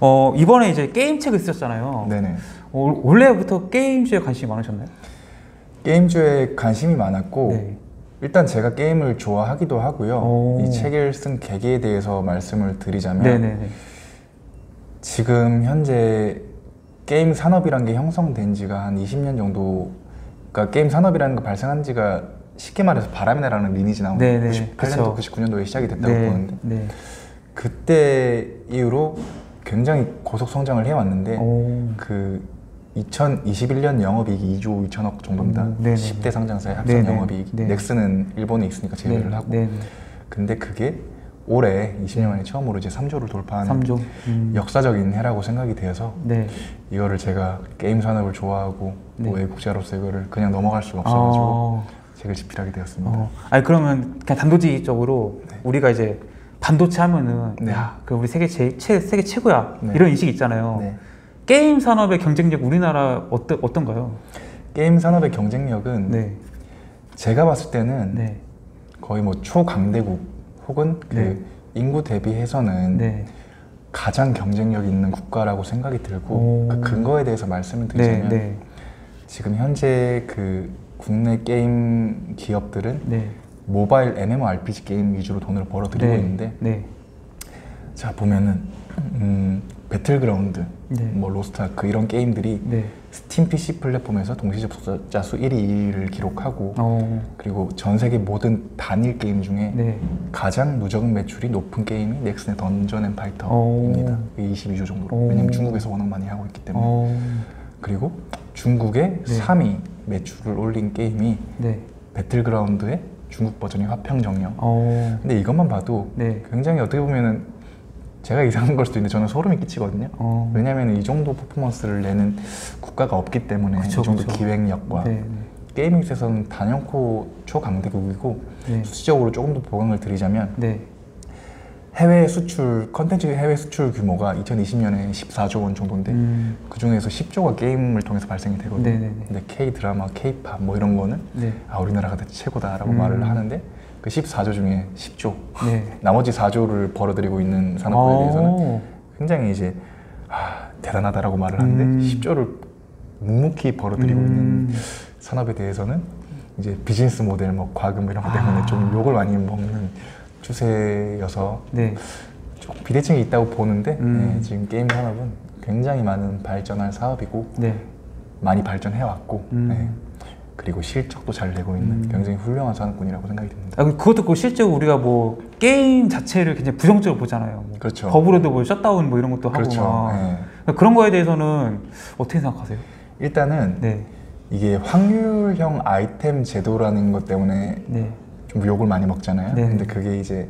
어, 이번에 이제 게임 책을 쓰셨잖아요. 네네. 어, 원래부터 게임주에 관심이 많으셨나요? 게임주에 관심이 많았고 네. 일단 제가 게임을 좋아하기도 하고요. 오. 이 책을 쓴 계기에 대해서 말씀을 드리자면 네네네. 지금 현재 게임 산업이란 게 형성된 지가 한 20년 정도 그러니까 게임 산업이라는 거 발생한 지가 쉽게 말해서 바람이 나라는 리니지 나온 네네, 98년도, 그쵸. 99년도에 시작이 됐다고 네. 보는데 네. 그때 이후로 굉장히 고속 성장을 해왔는데 오. 그 2021년 영업이익이 2조 2천억 정도입니다. 음, 네네네. 10대 상장사의 합산 네네. 영업이익. 네. 넥슨은 일본에 있으니까 제외를 네. 하고. 네. 근데 그게 올해 20년 만에 처음으로 이제 3조를 돌파하는 3조. 음. 역사적인 해라고 생각이 되어서 네. 이거를 제가 게임 산업을 좋아하고 네. 또 애국자로서 이거를 그냥 넘어갈 수가 없어가지고 어, 책을 집필하게 되었습니다. 어. 아니 그러면 그냥 단도직입적으로 우리가 이제 반도체 하면은 네. 야, 그 우리 세계 제 최, 세계 최고야 네. 이런 인식이 있잖아요. 네. 게임 산업의 경쟁력 우리나라 어떠, 어떤가요? 게임 산업의 경쟁력은 네. 제가 봤을 때는 네. 거의 뭐 초강대국 혹은 그 네. 인구 대비해서는 네. 가장 경쟁력 있는 국가라고 생각이 들고 오. 그 근거에 대해서 말씀을 네. 드리자면 네. 지금 현재 그 국내 게임 기업들은 네. 모바일 MMORPG 게임 위주로 돈을 벌어들이고 네. 있는데 네. 자 보면은 음, 배틀그라운드, 네. 뭐 로스트아크 이런 게임들이 네. 스팀 PC 플랫폼에서 동시 접속자 수 1위, 2위를 기록하고 어. 그리고 전 세계 모든 단일 게임 중에 네. 가장 누적 매출이 높은 게임이 넥슨의 던전 앤 파이터입니다. 오. 22조 정도로. 오. 왜냐면 중국에서 워낙 많이 하고 있기 때문에. 어. 그리고 중국의 네. 3위 매출을 올린 게임이 네. 배틀그라운드의 중국 버전이 화평정영. 어. 근데 이것만 봐도 네. 굉장히 어떻게 보면은 제가 이상한 걸 수도 있는데 저는 소름이 끼치거든요. 어. 왜냐하면 이 정도 퍼포먼스를 내는 국가가 없기 때문에 그쵸, 이 정도 그쵸. 기획력과 네. 게임에 있어서는 단연코 초강대국이고 네. 수치적으로 조금 더 보강을 드리자면 네. 해외 수출 컨텐츠 해외 수출 규모가 2020년에 14조 원 정도인데 음. 그 중에서 10조가 게임을 통해서 발생이 되거든요. 네네네. 근데 K 드라마, K 팝 뭐 이런 거는 네. 아 우리나라가 다 최고다라고 음. 말을 하는데 그 14조 중에 10조 네. 나머지 4조를 벌어들이고 있는 산업부에 대해서는 어. 굉장히 이제 아, 대단하다라고 말을 하는데 음. 10조를 묵묵히 벌어들이고 음. 있는 산업에 대해서는 이제 비즈니스 모델 뭐 과금 이런 것 때문에 아. 좀 욕을 많이 먹는 추세여서 네. 좀 비대칭이 있다고 보는데 음. 네, 지금 게임 산업은 굉장히 많은 발전할 사업이고 네. 많이 발전해 왔고 음. 네. 그리고 실적도 잘 내고 있는 음. 굉장히 훌륭한 산업군이라고 생각이 듭니다. 아, 그- 그것도 그 실제로 우리가 뭐 게임 자체를 굉장히 부정적으로 보잖아요. 뭐 그렇죠. 법으로도 뭐 셧다운 뭐 이런 것도 그렇죠. 하고 막. 네. 그런 거에 대해서는 어떻게 생각하세요? 일단은 네. 이게 확률형 아이템 제도라는 것 때문에 네. 좀 욕을 많이 먹잖아요. 네. 근데 그게 이제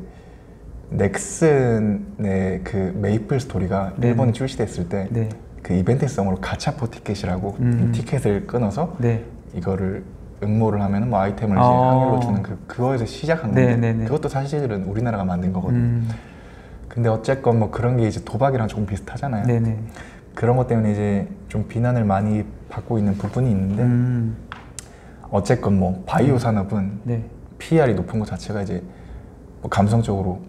넥슨의 그 메이플 스토리가 네. 일본에 출시됐을 때 네. 그 이벤트성으로 가차포 티켓이라고 음. 티켓을 끊어서 네. 이거를 응모를 하면 뭐 아이템을 이제 아. 확률로 주는 그 그거에서 시작한 네, 건데. 그것도 사실은 우리나라가 만든 거거든요. 음. 근데 어쨌건 뭐 그런 게 이제 도박이랑 조금 비슷하잖아요. 네네. 그런 것 때문에 이제 좀 비난을 많이 받고 있는 부분이 있는데 음. 어쨌건 뭐 바이오 산업은 네. PR이 높은 것 자체가 이제 뭐 감성적으로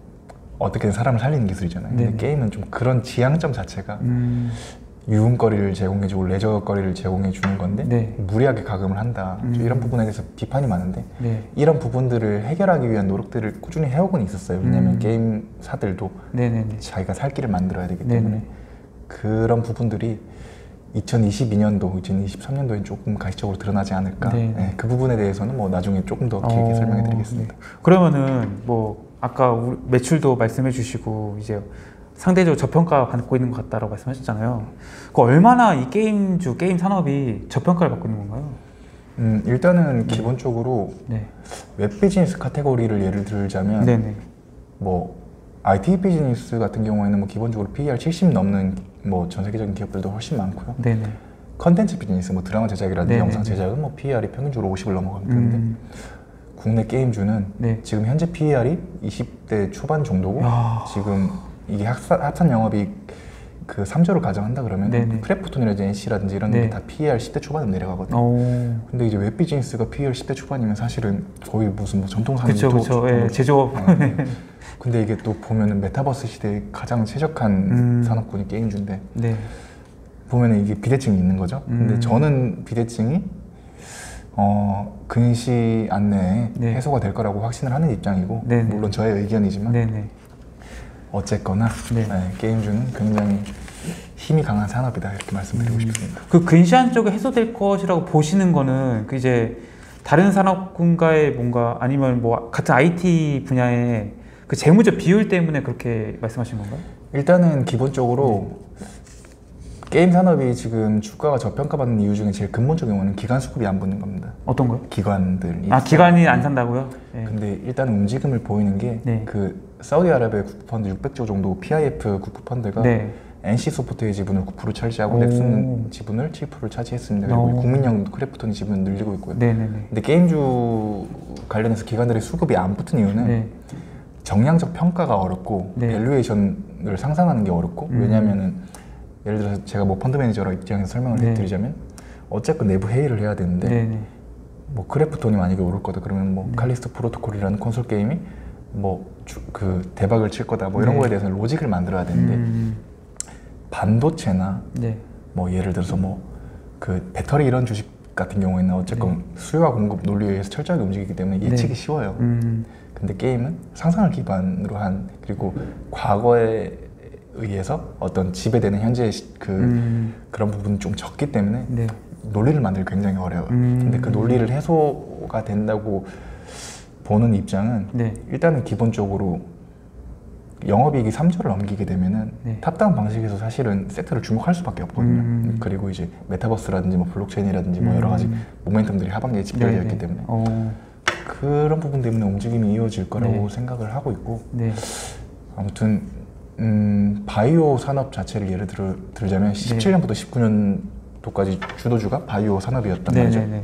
어떻게든 사람을 살리는 기술이잖아요. 근데 네. 게임은 좀 그런 지향점 자체가 음. 유흥거리를 제공해주고 레저거리를 제공해주는 건데 네. 무리하게 가금을 한다. 좀 음. 이런 부분에 대해서 비판이 많은데 네. 이런 부분들을 해결하기 위한 노력들을 꾸준히 해오곤 있었어요. 왜냐하면 음. 게임사들도 네네네. 자기가 살 길을 만들어야 되기 네네. 때문에 그런 부분들이 2022년도, 2023년도에 조금 가시적으로 드러나지 않을까. 네네. 네, 그 부분에 대해서는 뭐 나중에 조금 더 길게 어, 설명해 드리겠습니다. 네. 그러면은 뭐 아까 매출도 말씀해 주시고 이제 상대적으로 저평가 받고 있는 것 같다라고 말씀하셨잖아요. 그 얼마나 이 게임주 게임 산업이 저평가를 받고 있는 건가요? 음, 일단은 기본적으로 네. 웹 비즈니스 카테고리를 예를 들자면. 뭐 IT 비즈니스 같은 경우에는 뭐 기본적으로 PER 70 넘는 뭐 전 세계적인 기업들도 훨씬 많고요. 네네. 컨텐츠 비즈니스 뭐 드라마 제작이라든지 네네. 영상 제작은 뭐 PER이 평균적으로 50을 넘어가면 되는데 음. 국내 게임주는 네. 지금 현재 PER이 20대 초반 정도고 야. 지금 이게 합산, 합산 영업이익 그 3조를 가정한다 그러면 네네. 크래프톤이라든지 NC라든지 이런 네. 게 다 PER 10대 초반으로 내려가거든요. 오. 근데 이제 웹 비즈니스가 PER 10대 초반이면 사실은 거의 무슨 뭐 전통 산업 그쵸 그쵸. 예, 제조업. 근데 이게 또 보면은 메타버스 시대에 가장 최적한 음. 산업군이 게임주인데 네. 보면은 이게 비대칭이 있는 거죠. 근데 음. 저는 비대칭이 어 근시 안내에 네. 해소가 될 거라고 확신을 하는 입장이고 네네. 물론 저의 의견이지만 네네. 어쨌거나 네. 네, 게임주는 굉장히 힘이 강한 산업이다 이렇게 말씀드리고 음. 싶습니다. 그 근시안 쪽에 해소될 것이라고 보시는 거는 그 이제 다른 산업군과의 뭔가 아니면 뭐 같은 IT 분야의 그 재무적 비율 때문에 그렇게 말씀하신 건가요? 일단은 기본적으로 게임 산업이 지금 주가가 저평가받는 이유 중에 제일 근본적인 원인은 기관 수급이 안 붙는 겁니다. 어떤 거요? 기관들이 아 기관이 안 산다고요? 네. 근데 일단 움직임을 보이는 게 네. 그 사우디아라비아 국부펀드 600조 정도 PIF 국부펀드가 네. NC 소프트의 지분을 9% 차지하고 오. 넥슨 지분을 7%를 차지했습니다. 그리고 오. 국민연금 크래프톤이 지분을 늘리고 있고요. 네네네. 근데 게임주 관련해서 기관들의 수급이 안 붙은 이유는 네. 정량적 평가가 어렵고 네. valuation을 상상하는 게 어렵고 음. 왜냐하면은 예를 들어서 제가 뭐 펀드 매니저로 입장에서 설명을 네. 해드리자면 어쨌건 내부 회의를 해야 되는데 네네. 뭐 크래프톤이 만약에 오를 거다 그러면 뭐 네. 칼리스토 프로토콜이라는 콘솔 게임이 뭐 그 대박을 칠 거다 뭐 이런 네. 거에 대해서 로직을 만들어야 되는데 음, 반도체나 네. 뭐 예를 들어서 뭐 그 배터리 이런 주식 같은 경우에는 어쨌건 수요와 공급 논리에 의해서 철저하게 움직이기 때문에 예측이 네. 쉬워요. 음, 근데 게임은 상상을 기반으로 한 그리고 과거에 의해서 어떤 지배되는 현재의 시- 그 음, 그런 부분이 좀 적기 때문에 네. 논리를 만들기 굉장히 어려워요. 음. 근데 그 논리를 해소가 된다고 보는 입장은 네. 일단은 기본적으로 영업이익이 3조를 넘기게 되면은 네. top-down 방식에서 사실은 섹터를 주목할 수밖에 없거든요. 음. 그리고 이제 메타버스라든지 뭐 블록체인이라든지 뭐 음. 여러 가지 모멘텀들이 하반기에 집결되어. 있기 때문에 어, 그런 부분 때문에 움직임이 이어질 거라고 네. 생각을 하고 있고 네. 아무튼 음, 바이오 산업 자체를 예를 들어 들자면 네. 17년부터 19년도까지 주도주가 바이오 산업이었단 말이죠.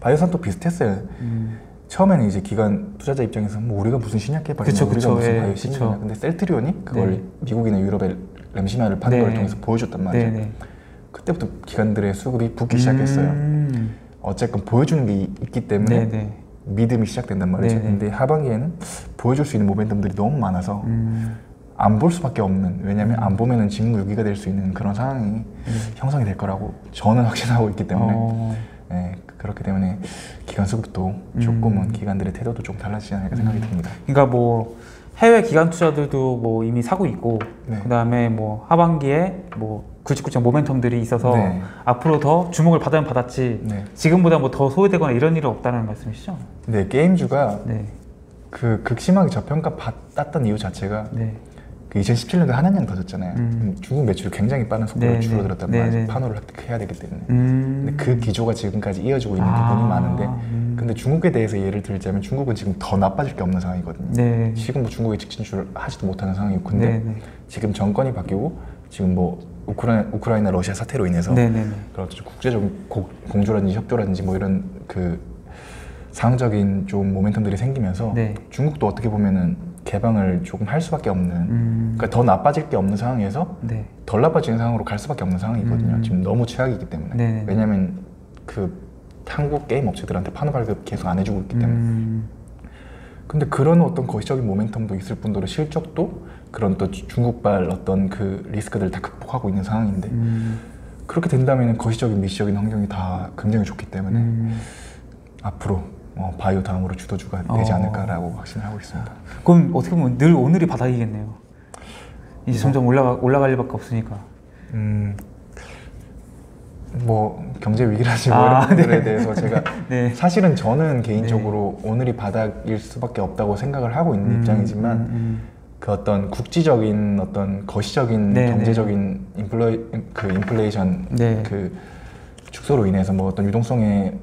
바이오 산업도 비슷했어요. 음, 처음에는 이제 기관 투자자 입장에서 뭐 우리가 무슨 신약 개발이냐, 그쵸, 우리가 그쵸, 무슨 예, 바이오 그쵸. 신약이냐. 근데 셀트리온이 그걸 네. 미국이나 유럽의 램시마를 걸 네. 통해서 보여줬단 말이죠. 네네. 그때부터 기관들의 수급이 붙기 시작했어요. 음, 어쨌건 보여주는 게 이- 있기 때문에 네네. 믿음이 시작된단 말이죠. 근데 하반기에는 보여줄 수 있는 모멘텀들이 너무 많아서 음, 안볼 수밖에 없는 왜냐하면 안 보면은 직무유기가 될 수 있는 그런 상황이 형성이 될 거라고 저는 확신하고 있기 때문에 어, 네, 그렇기 때문에 기관 수급도 조금은 기관들의 태도도 좀 달라지지 않을까 생각이 듭니다. 그러니까 뭐 해외 기관 투자들도 뭐 이미 사고 있고 네. 그다음에 뭐 하반기에 뭐 굵직굵직한 모멘텀들이 있어서 네. 앞으로 더 주목을 받으면 받았지 네. 지금보다 뭐 더 소외되거나 이런 일은 없다는 말씀이시죠? 네, 게임주가 네, 그 극심하게 저평가 받았던 이유 자체가 네, 그 2017년도에 한한령 터졌잖아요. 음. 중국 매출이 굉장히 빠른 속도로 네, 줄어들었단 네, 말이죠. 네. 판호를 획득해야 되기 때문에. 음, 근데 그 기조가 지금까지 이어지고 있는 아, 부분이 많은데 음. 근데 중국에 대해서 예를 들자면 중국은 지금 더 나빠질 게 없는 상황이거든요. 네, 지금 뭐 중국에 직진출을 하지도 못하는 상황이고 근데 네, 네, 지금 정권이 바뀌고 지금 뭐 우크라이나, 우크라이나 러시아 사태로 인해서 네, 네, 네. 그런 국제적인 고- 공조라든지 협조라든지 뭐 이런 그 상황적인 좀 모멘텀들이 생기면서 네. 중국도 어떻게 보면은 개방을 조금 할 수밖에 없는 음, 그러니까 더 나빠질 게 없는 상황에서 네, 덜 나빠지는 상황으로 갈 수밖에 없는 상황이거든요. 음. 지금 너무 최악이기 때문에. 네네. 왜냐하면 그 한국 게임 업체들한테 판호 발급 계속 안 해주고 있기 때문에. 음, 근데 그런 어떤 거시적인 모멘텀도 있을 뿐더러 실적도 그런 또 주- 중국발 어떤 그 리스크들을 다 극복하고 있는 상황인데 음, 그렇게 된다면 거시적인 미시적인 환경이 다 굉장히 좋기 때문에 음. 앞으로 어, 바이오 다음으로 주도주가 되지 어. 않을까라고 확신을 하고 있습니다. 그럼 어떻게 보면 늘 오늘이 바닥이겠네요. 이제 점점 올라가 올라갈 일밖에 없으니까. 음, 뭐 경제 위기라든지 뭐 아, 이런 부분들에 대해서 제가 네. 사실은 저는 개인적으로 오늘이 바닥일 수밖에 없다고 생각을 하고 있는 음, 입장이지만 음, 음. 그 어떤 국지적인 어떤 거시적인 네, 경제적인 인플레 그 인플레이션 네. 그 축소로 인해서 뭐 어떤 유동성의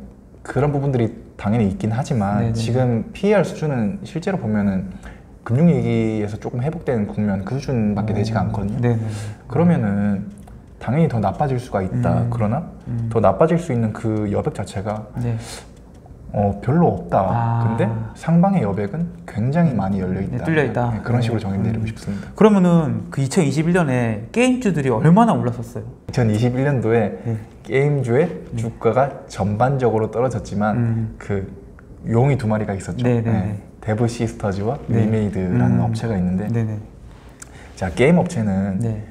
그런 부분들이 당연히 있긴 하지만 네, 네. 지금 PER 수준은 실제로 보면은 금융위기에서 조금 회복되는 국면 그 수준밖에 되지가 않거든요. 네, 네, 네. 그러면은 당연히 더 나빠질 수가 있다. 음. 그러나 음. 더 나빠질 수 있는 그 여백 자체가 네. 어 별로 없다. 아. 근데 상방의 여백은 굉장히 많이 열려 있다. 네, 뚫려 있다. 네, 그런 식으로 네. 정의 내리고 음. 싶습니다. 그러면은 그 2021년에 게임주들이 얼마나 올랐었어요? 2021년도에 네. 게임주의 주가가 전반적으로 떨어졌지만 음. 그 용이 두 마리가 있었죠. 네, 네, 네. 데브 시스터즈와 네. 위메이드라는 음. 업체가 있는데 네네. 자 게임 업체는 네.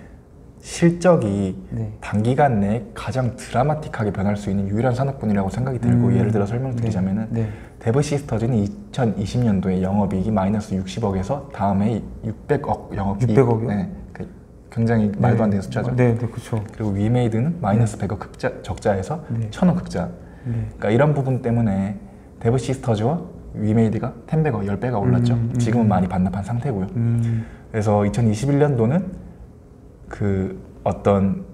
실적이 네. 단기간 내에 가장 드라마틱하게 변할 수 있는 유일한 산업군이라고 생각이 들고 음. 예를 들어 설명드리자면은 네. 데브 시스터즈는 2020년도에 영업이익이 마이너스 60억에서 다음에 600억 영업이익 600억 이요? 네, 그 굉장히 말도 안 되는 숫자죠. 네, 네, 그렇죠. 그리고 위메이드는 마이너스 100억 흑자, 적자에서 네. 1000억 흑자. 네. 그러니까 이런 부분 때문에 데브 시스터즈와 위메이드가 10배가 10배가 올랐죠. 음, 음. 지금은 많이 반납한 상태고요. 음. 그래서 2021년도는 그 어떤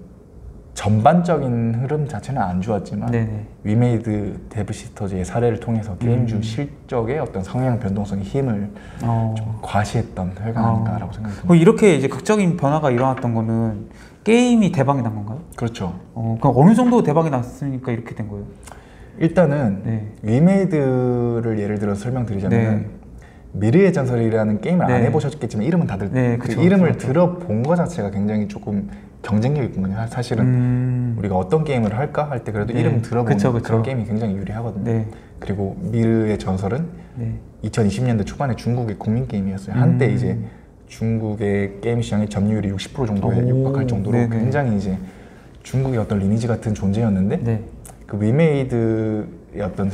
전반적인 흐름 자체는 안 좋았지만 네네. 위메이드 데브 시스터즈의 사례를 통해서 게임주 음. 실적의 어떤 성향 변동성의 힘을 어. 좀 과시했던 회가 어. 아닌가라고 생각이 듭니다. 그럼 이렇게 이제 극적인 변화가 일어났던 거는 게임이 대박이 난 건가요? 그렇죠. 어, 그럼 어느 정도 대박이 났으니까 이렇게 된 거예요? 일단은 네. 위메이드를 예를 들어 설명드리자면 네. 미르의 전설이라는 게임을 안 네. 해보셨겠지만 이름은 다들 네, 그 그쵸, 이름을 그쵸. 들어본 것 자체가 굉장히 조금 경쟁력이. 사- 사실은 음. 우리가 어떤 게임을 할까 할 때 그래도 네. 이름 들어보는 그쵸. 그런 게임이 굉장히 유리하거든요. 네. 그리고 미르의 전설은 네. 2020년대 초반에 중국의 국민 게임이었어요. 한때 음. 이제 중국의 게임 시장의 점유율이 60% 정도에 오, 육박할 정도로 네네. 굉장히 이제 중국의 어떤 리니지 같은 존재였는데 네. 그 위메이드의 어떤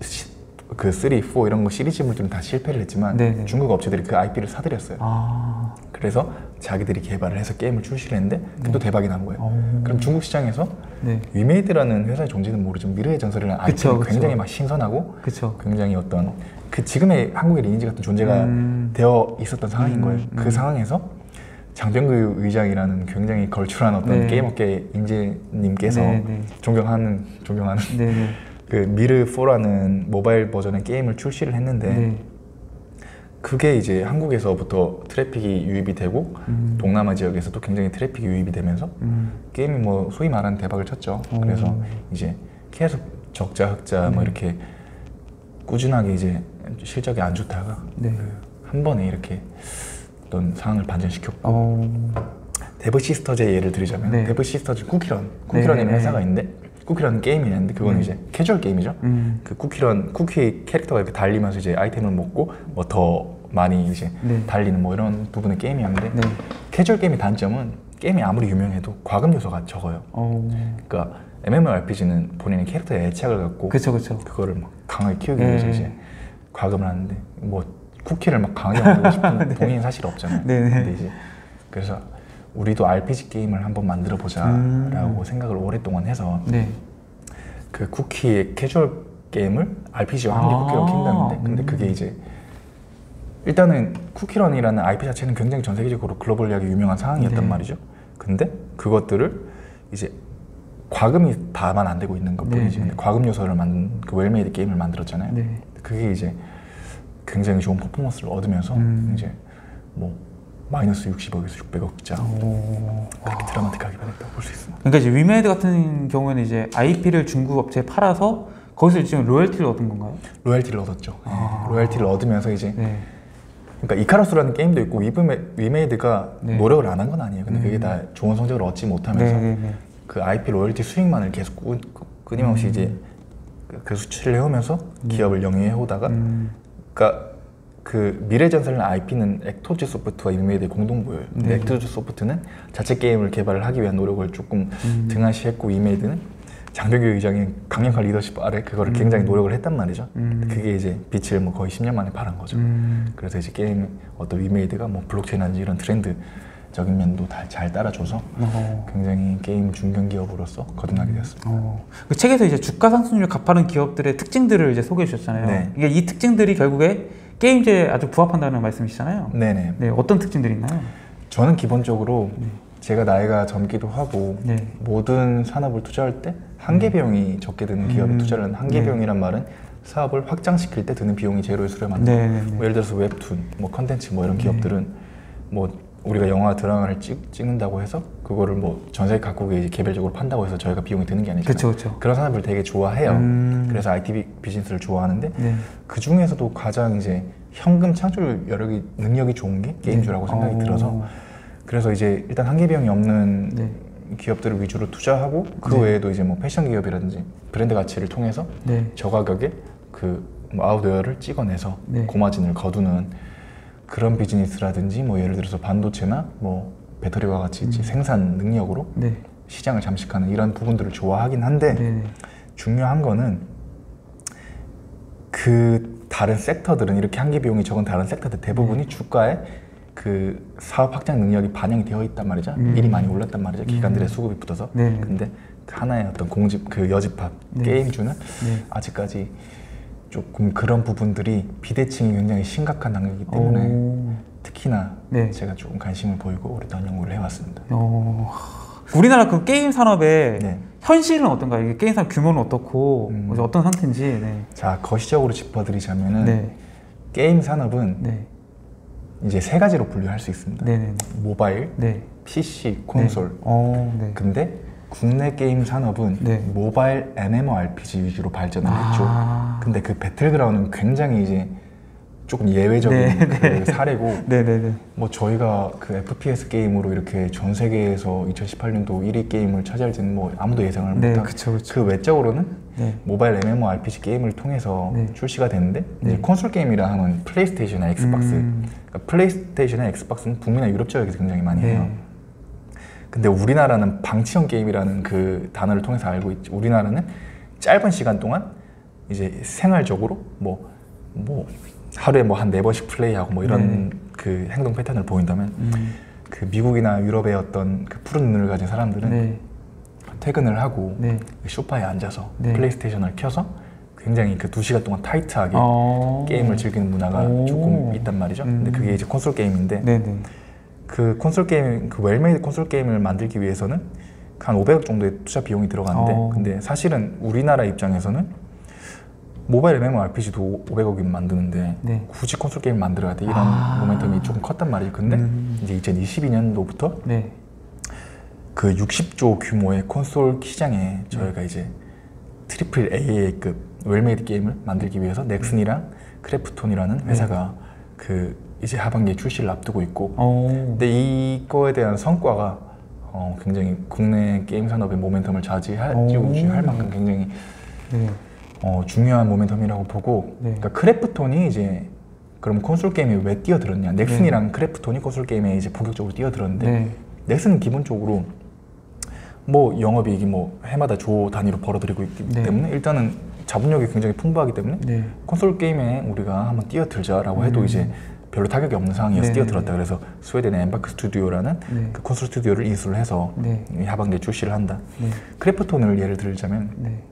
시- 그 3, 4 이런 거 시리즈물들은 다 실패를 했지만 네네. 중국 업체들이 그 IP를 사들였어요. 아. 그래서 자기들이 개발을 해서 게임을 출시를 했는데 그게 또 대박이 난 거예요. 어. 그럼 중국 시장에서 네. 위메이드라는 회사의 존재는 모르지만 미르의 전설이라는 IP는. 굉장히 막 신선하고 그쵸. 굉장히 어떤 그 지금의 한국의 리니지 같은 존재가 음. 되어 있었던 상황인 음, 거예요. 음. 그 상황에서 장병규 의장이라는 굉장히 걸출한 어떤 네. 게임업계 인재님께서 네, 네. 존경하는 존경하는 네. 네. 그 미르 4라는 모바일 버전의 게임을 출시를 했는데 네. 그게 이제 한국에서부터 트래픽이 유입이 되고 음. 동남아 지역에서도 굉장히 트래픽이 유입이 되면서 음. 게임이 뭐 소위 말하는 대박을 쳤죠. 오. 그래서 이제 계속 적자 흑자 뭐 네. 이렇게 꾸준하게 이제 실적이 안 좋다가 네. 그한 번에 이렇게 어떤 상황을 반전시켰고 어. 데브 시스터즈의 예를 들자면 네. 데브 시스터즈 쿠키런 쿠키런이라는 네. 회사가 있는데 쿠키런 게임이 있는데 그거는 네. 이제 캐주얼 게임이죠. 음. 그 쿠키런 쿠키 캐릭터가 이렇게 달리면서 이제 아이템을 먹고 뭐 더 많이 이제 네. 달리는 뭐 이런 부분의 게임이었는데 네. 캐주얼 게임의 단점은 게임이 아무리 유명해도 과금 요소가 적어요. 어. 그러니까 MMORPG는 본인의 캐릭터에 애착을 갖고 그쵸, 그쵸. 그거를 막 강하게 키우기 네. 위해서 이제 과금을 하는데 뭐 쿠키를 막 강하게 만들고 싶은 본인은 사실 없잖아요. 네, 네. 근데 이제 그래서 우리도 RPG 게임을 한번 만들어 보자라고 음. 생각을 오랫동안 해서 네. 그 쿠키의 캐주얼 게임을 RPG와 한개 아. 쿠키런 킹덤인데 근데 음. 그게 이제 일단은 쿠키런이라는 IP 자체는 굉장히 전 세계적으로 글로벌하게 유명한 상황이었단 네. 말이죠. 근데 그것들을 이제 과금이 다만 안 되고 있는 것 네, 뿐이지. 네. 과금 요소를 만든 그 well-made 게임을 만들었잖아요. 네. 그게 이제 굉장히 좋은 퍼포먼스를 얻으면서 음. 이제 뭐 마이너스 60억에서 600억 자 오. 그렇게 드라마틱하게 변했다고 볼 수 있습니다. 그러니까 이제 위메이드 같은 경우에는 이제 IP를 중국 업체에 팔아서 거기서 지금 로열티를 얻은 건가요? 로열티를 얻었죠. 네. 아. 로열티를 얻으면서 이제 네. 그러니까 이카로스라는 게임도 있고 위메, 위메이드가 네. 노력을 안 한 건 아니에요. 근데 음. 그게 다 좋은 성적을 얻지 못하면서 네, 네, 네. 그 IP 로열티 수익만을 계속 꾸, 끊임없이 음. 이제 그- 그 수취를 해오면서 기업을 영위해오다가 음. 그러니까 그 미르의 전설이라는 IP는 액토즈 소프트와 위메이드의 공동보유예요. 근데 네. 액토즈 소프트는 자체 게임을 개발을 하기 위한 노력을 조금 음. 등한시했고 위메이드는 장병규 의장의 강력한 리더십 아래 그거를 굉장히 노력을 했단 말이죠. 음. 그게 이제 빛을 뭐 거의 10년 만에 발한 거죠. 음. 그래서 이제 게임 어떤 위메이드가 뭐 블록체인이라든지 이런 트렌드적인 면도 다 잘 따라줘서 어. 굉장히 게임 중견 기업으로서 거듭나게 되었습니다. 어. 그 책에서 이제 주가 상승률 가파른 기업들의 특징들을 이제 소개해 주셨잖아요. 네. 이게 이 특징들이 결국에 게임주에 아주 부합한다는 말씀이시잖아요. 네네. 네, 어떤 특징들이 있나요? 저는 기본적으로 제가 나이가 젊기도 하고 네. 모든 산업을 투자할 때 한계 비용이 적게 드는 기업에 음. 투자를 하는 한계 네. 비용이란 말은 사업을 확장시킬 때 드는 비용이 제로에 수렴하는 네, 거. 네, 네. 뭐 예를 들어서 웹툰, 뭐 컨텐츠 뭐 이런 기업들은 뭐 우리가 영화 드라마를 찍, 찍는다고 해서 그거를 뭐 전세 각국에 이제 개별적으로 판다고 해서 저희가 비용이 드는 게 아니잖아요. 그렇죠, 그렇죠. 그런 산업을 되게 좋아해요. 음. 그래서 IT 비- 비즈니스를 좋아하는데 네. 그 중에서도 가장 이제 현금 창출 여력이 능력이 좋은 게 게임주라고 생각이 어. 들어서 그래서 이제 일단 한계 비용이 없는 네. 기업들을 위주로 투자하고 그 네. 외에도 이제 뭐 패션 기업이라든지 브랜드 가치를 통해서 네. 저가격에 그뭐 아웃웨어를 찍어내서 네. 고마진을 거두는 그런 비즈니스라든지 뭐 예를 들어서 반도체나 뭐 배터리와 같이 이제 생산 능력으로 네. 시장을 잠식하는 이런 부분들을 좋아하긴 한데 네. 네. 중요한 거는 그 다른 섹터들은 이렇게 한계 비용이 적은 다른 섹터들 네. 대부분이 주가에 그 사업 확장 능력이 반영이 되어 있단 말이죠. 음. 일이 많이 올랐단 말이죠. 기관들의 수급이 붙어서. 네. 근데 그 하나의 어떤 공집 그 여집합 네. 게임주는 네. 아직까지 조금 그런 부분들이 비대칭이 굉장히 심각한 단계이기 때문에 오. 특히나 네. 제가 조금 관심을 보이고 오랫동안 연구를 해왔습니다. 어. 우리나라 그 게임 산업의 네. 현실은 어떤가요? 이게 게임 산업 규모는 어떻고 음. 어떤 상태인지. 네. 자 거시적으로 짚어드리자면은 네. 게임 산업은 네. 이제 세 가지로 분류할 수 있습니다. 네. 네. 모바일, 네. PC, 콘솔. 네. 어. 네. 근데 국내 게임 산업은 네. 모바일 MMORPG 위주로 발전을 했죠. 아. 근데 그 배틀그라운드는 굉장히 이제 조금 예외적인 네, 그 사례고 네. 네. 네. 뭐 저희가 그 FPS 게임으로 이렇게 전 세계에서 2018년도 1위 게임을 차지할 지는 뭐 아무도 예상을 네. 못한 그쵸. 그쵸. 그 외적으로는 네. 모바일 MMORPG 게임을 통해서 네. 출시가 네. 이제 콘솔 게임이라 하면 플레이스테이션이나 엑스박스 음. 그러니까 플레이스테이션이나 엑스박스는 북미나 유럽 지역에서 굉장히 많이 해요. 네. 근데 우리나라는 방치형 게임이라는 그 단어를 통해서 알고 있죠. 우리나라는 짧은 시간 동안 이제 생활적으로 뭐, 뭐 하루에 뭐 한 네 번씩 플레이하고 뭐 이런 그 행동 패턴을 보인다면 음. 그 미국이나 유럽의 어떤 그 푸른 눈을 가진 사람들은 네. 퇴근을 하고 네. 그 소파에 앉아서 네. 플레이스테이션을 켜서 굉장히 그 두 시간 동안 타이트하게 어. 게임을 즐기는 문화가 오. 조금 있단 말이죠. 근데 음. 그게 이제 콘솔 게임인데 네. 네. 그 콘솔 게임 그 well-made 콘솔 게임을 만들기 위해서는 한 500억 정도의 투자 비용이 들어가는데 어. 근데 사실은 우리나라 입장에서는 모바일 MMORPG도 500억이면 만드는데 네. 굳이 콘솔 게임 만들어야 돼 이런 아. 모멘텀이 조금 컸단 말이에요. 근데 음. 이제 2022년도부터 네. 그 60조 규모의 콘솔 시장에 저희가 이제 triple AA급 well-made 게임을 만들기 위해서 넥슨이랑 크래프톤이라는 회사가 그 이제 하반기에 출시를 앞두고 있고 어. 근데 이거에 대한 성과가 어, 굉장히 국내 게임 산업의 모멘텀을 오. 유지할 만큼 굉장히 네. 어, 중요한 모멘텀이라고 보고 네. 그러니까 크래프톤이 이제 그럼 콘솔 게임에 왜 뛰어들었냐 넥슨이랑 크래프톤이 콘솔 게임에 이제 본격적으로 뛰어들었는데 네. 넥슨은 기본적으로 뭐 영업이익이 뭐 해마다 조 단위로 벌어들이고 있기 네. 때문에 일단은 자본력이 굉장히 풍부하기 때문에 네. 콘솔 게임에 우리가 한번 뛰어들자라고 해도 음. 이제 별로 타격이 없는 상황이어서 네. 뛰어들었다 그래서 스웨덴의 엠바크 스튜디오라는 네. 그 콘솔 스튜디오를 인수를 해서 네. 이 하반기에 출시를 한다 네. 크래프톤을 예를 들자면 네.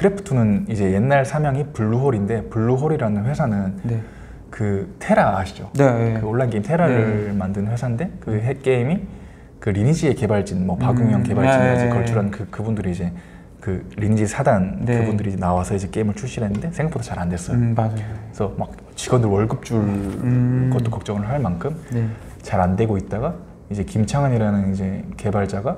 크래프톤은 이제 옛날 사명이 블루홀인데 블루홀이라는 회사는 네. 그 테라 아시죠? 네. 그 온라인 게임 테라를 만든 회사인데 그핵 게임이 그 리니지의 개발진 뭐 박웅영 음, 개발진까지 네. 걸출한 그 그분들이 이제 그 리니지 사단 네. 그분들이 나와서 이제 게임을 출시를 했는데 생각보다 잘 안 됐어요. 음, 맞아요. 그래서 막 직원들 월급 줄 음. 것도 걱정을 할 만큼 네. 잘안 되고 있다가 이제 김창한이라는 이제 개발자가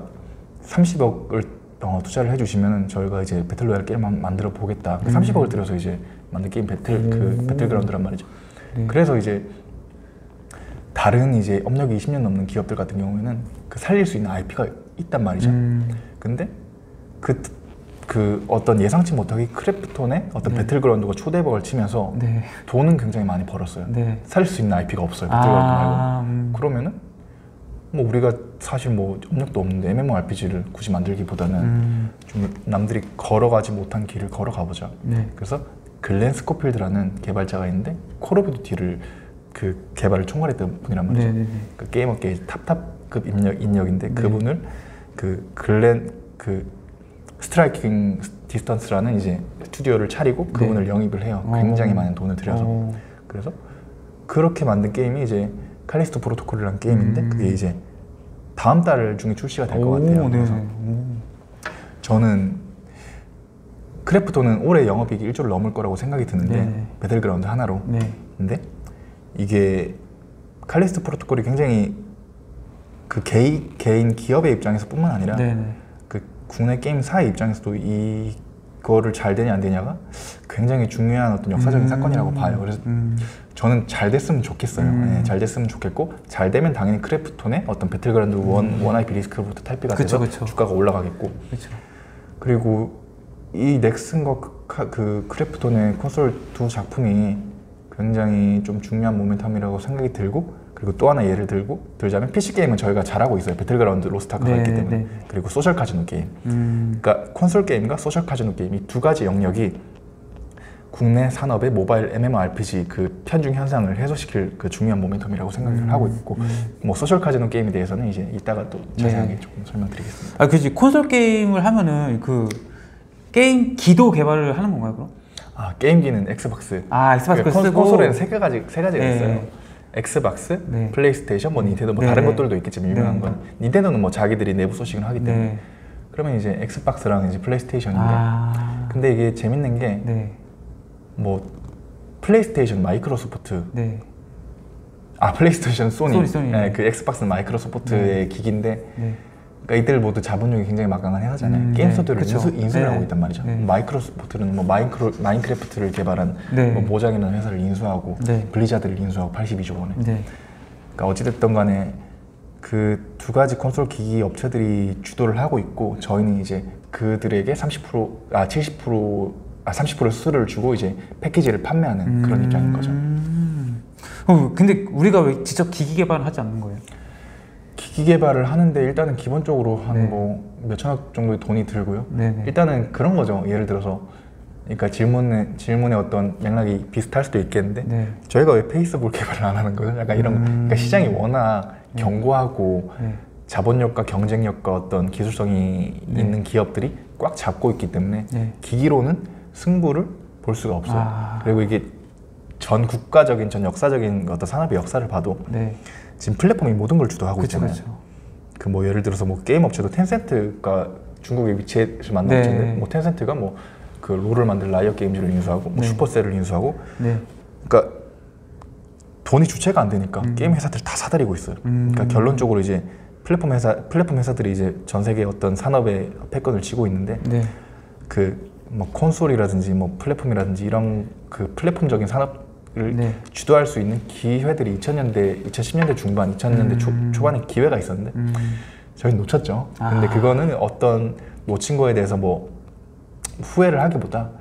30억을 어, 투자를 해주시면 저희가 이제 배틀로얄 게임 한번 만들어 보겠다. 그 음. 30억을 들여서 이제 만든 게임 배틀 그 오. 배틀그라운드란 말이죠. 네. 그래서 이제 다른 이제 업력이 20년 넘는 기업들 같은 경우에는 그 살릴 수 있는 IP가 있단 말이죠. 음. 근데 그, 그 어떤 예상치 못하게 크래프톤의 어떤 네. 배틀그라운드가 초대박을 치면서 네. 돈은 굉장히 많이 벌었어요. 네. 살릴 수 있는 IP가 없어요. 배틀그라운드 말고. 아, 음. 그러면은 뭐 우리가 사실 뭐 업력도 없는데 MMORPG를 굳이 만들기보다는 음. 좀 남들이 걸어가지 못한 길을 걸어가 보자. 네. 그래서 글렌 스코필드라는 개발자가 있는데 콜 오브 듀티를 그 개발을 총괄했던 분이란 말이죠. 네. 네. 네. 그 게임 업계의 top top급 인력, 인력인데 네. 그분을 그 글렌 그 스트라이킹 디스턴스라는 이제 스튜디오를 차리고 그분을 영입을 해요. 굉장히 어. 많은 돈을 들여서. 어. 그래서 그렇게 만든 게임이 이제 칼리스토 프로토콜이라는 게임인데 음. 그게 이제 다음 달 중에 출시가 될것 오, 같아요. 네. 그래서. 저는 크래프톤은 올해 영업이익이 1조를 넘을 거라고 생각이 드는데 네. 배틀그라운드 하나로 네. 근데 이게 칼리스토 프로토콜이 굉장히 그 개인 개인 기업의 입장에서뿐만 아니라 네네. 그 국내 게임사의 입장에서도 이 거를 잘 되냐 안 되냐가 굉장히 중요한 어떤 역사적인 음. 사건이라고 봐요. 그래서 음. 저는 잘 됐으면 좋겠어요. 음. 네, 잘 됐으면 좋겠고 잘 되면 당연히 크래프톤의 어떤 배틀그라운드 one, one IP 리스크로부터 탈피가 음. 그쵸, 돼서 그쵸. 주가가 올라가겠고 그렇죠. 그리고 이 넥슨과 그, 카- 그 크래프톤의 콘솔 두 작품이 굉장히 좀 중요한 모멘텀이라고 생각이 들고 그리고 또 하나 예를 들고 들자면 PC 게임은 저희가 잘하고 있어요. 배틀그라운드 로스타크가 네, 있기 때문에 네. 그리고 social 카지노 게임 음. 그러니까 콘솔 게임과 social 카지노 게임 이 두 가지 영역이 국내 산업의 모바일 MMORPG 그 편중 현상을 해소시킬 그 중요한 모멘텀이라고 생각을 음, 하고 있고 뭐 social 카지노 게임에 대해서는 이제 이따가 또 자세하게 네. 조금 설명드리겠습니다. 아, 그지 콘솔 게임을 하면은 그 게임기도 개발을 하는 건가요, 그럼? 아 게임기는 엑스박스. 아, 엑스박스 그러니까 콘- 쓰고 콘솔에는 세 가지 세 가지가 네. 있어요. 엑스박스, 네. 플레이스테이션, 뭐 닌텐도 뭐 네. 다른 것들도 있겠지만 유명한 네. 건 닌텐도는 뭐 자기들이 내부 sourcing을 하기 때문에 네. 그러면 이제 엑스박스랑 이제 플레이스테이션인데 아. 근데 이게 재밌는 게 네. 뭐 플레이스테이션 마이크로소프트 네. 아 플레이스테이션 소니, 소니, 소니. 네, 그 엑스박스는 마이크로소프트의 기기인데 네. 그러니까 이들 모두 자본력이 굉장히 막강한 회사잖아요. 음, 게임 네, 스튜디오를 그쵸. 인수, 인수를 네. 하고 있단 말이죠. 네. 마이크로소프트는 뭐 마인크로, 마인크래프트를 개발한 네. 뭐 모장이라는 회사를 인수하고 네. 블리자드를 인수하고 82조 원에. 네. 그러니까 어찌됐든 간에 그 두 가지 콘솔 기기 업체들이 주도를 하고 있고 저희는 이제 그들에게 30%아 70%, 아 30% 수수료를 주고 이제 패키지를 판매하는 그런 입장인 거죠. 음. 어, 근데 우리가 왜 직접 기기 개발을 하지 않는 거예요? 기기 개발을 하는데 일단은 기본적으로 네. 한뭐 몇천억 정도의 돈이 들고요. 네네. 일단은 그런 거죠. 예를 들어서 그러니까 질문의 질문의 어떤 맥락이 비슷할 수도 있겠는데 네. 저희가 왜 페이스북 개발을 안 하는 거죠? 약간 이런 거. 그러니까 음. 시장이 워낙 견고하고 네. 자본력과 경쟁력과 어떤 기술성이 네. 있는 기업들이 꽉 잡고 있기 때문에 네. 기기로는 승부를 볼 수가 없어요. 아. 그리고 이게 전 국가적인 전 역사적인 어떤 산업의 역사를 봐도 네. 지금 플랫폼이 모든 걸 주도하고 그렇죠. 있잖아요. 그렇죠. 그뭐 예를 들어서 뭐 게임 업체도 텐센트가 중국에 위치해서 만든 네. 업체인데 뭐 텐센트가 뭐 그 롤을 만든 라이엇 게임즈를 인수하고 뭐 네. 슈퍼셀을 인수하고 네. 그러니까 돈이 주체가 안 되니까 음. 게임 회사들 다 사들이고 있어요. 음. 그러니까 결론적으로 이제 플랫폼 회사 플랫폼 회사들이 이제 전 세계 어떤 산업의 패권을 쥐고 있는데 네. 그뭐 콘솔이라든지 뭐 플랫폼이라든지 이런 그 플랫폼적인 산업 을 네. 주도할 수 있는 기회들이 2000년대 2010년대 중반 2000년대 초, 음. 초 반에 기회가 있었는데 음. 저희 놓쳤죠. 근데 아. 그거는 어떤 놓친 거에 대해서 뭐 후회를 하기보다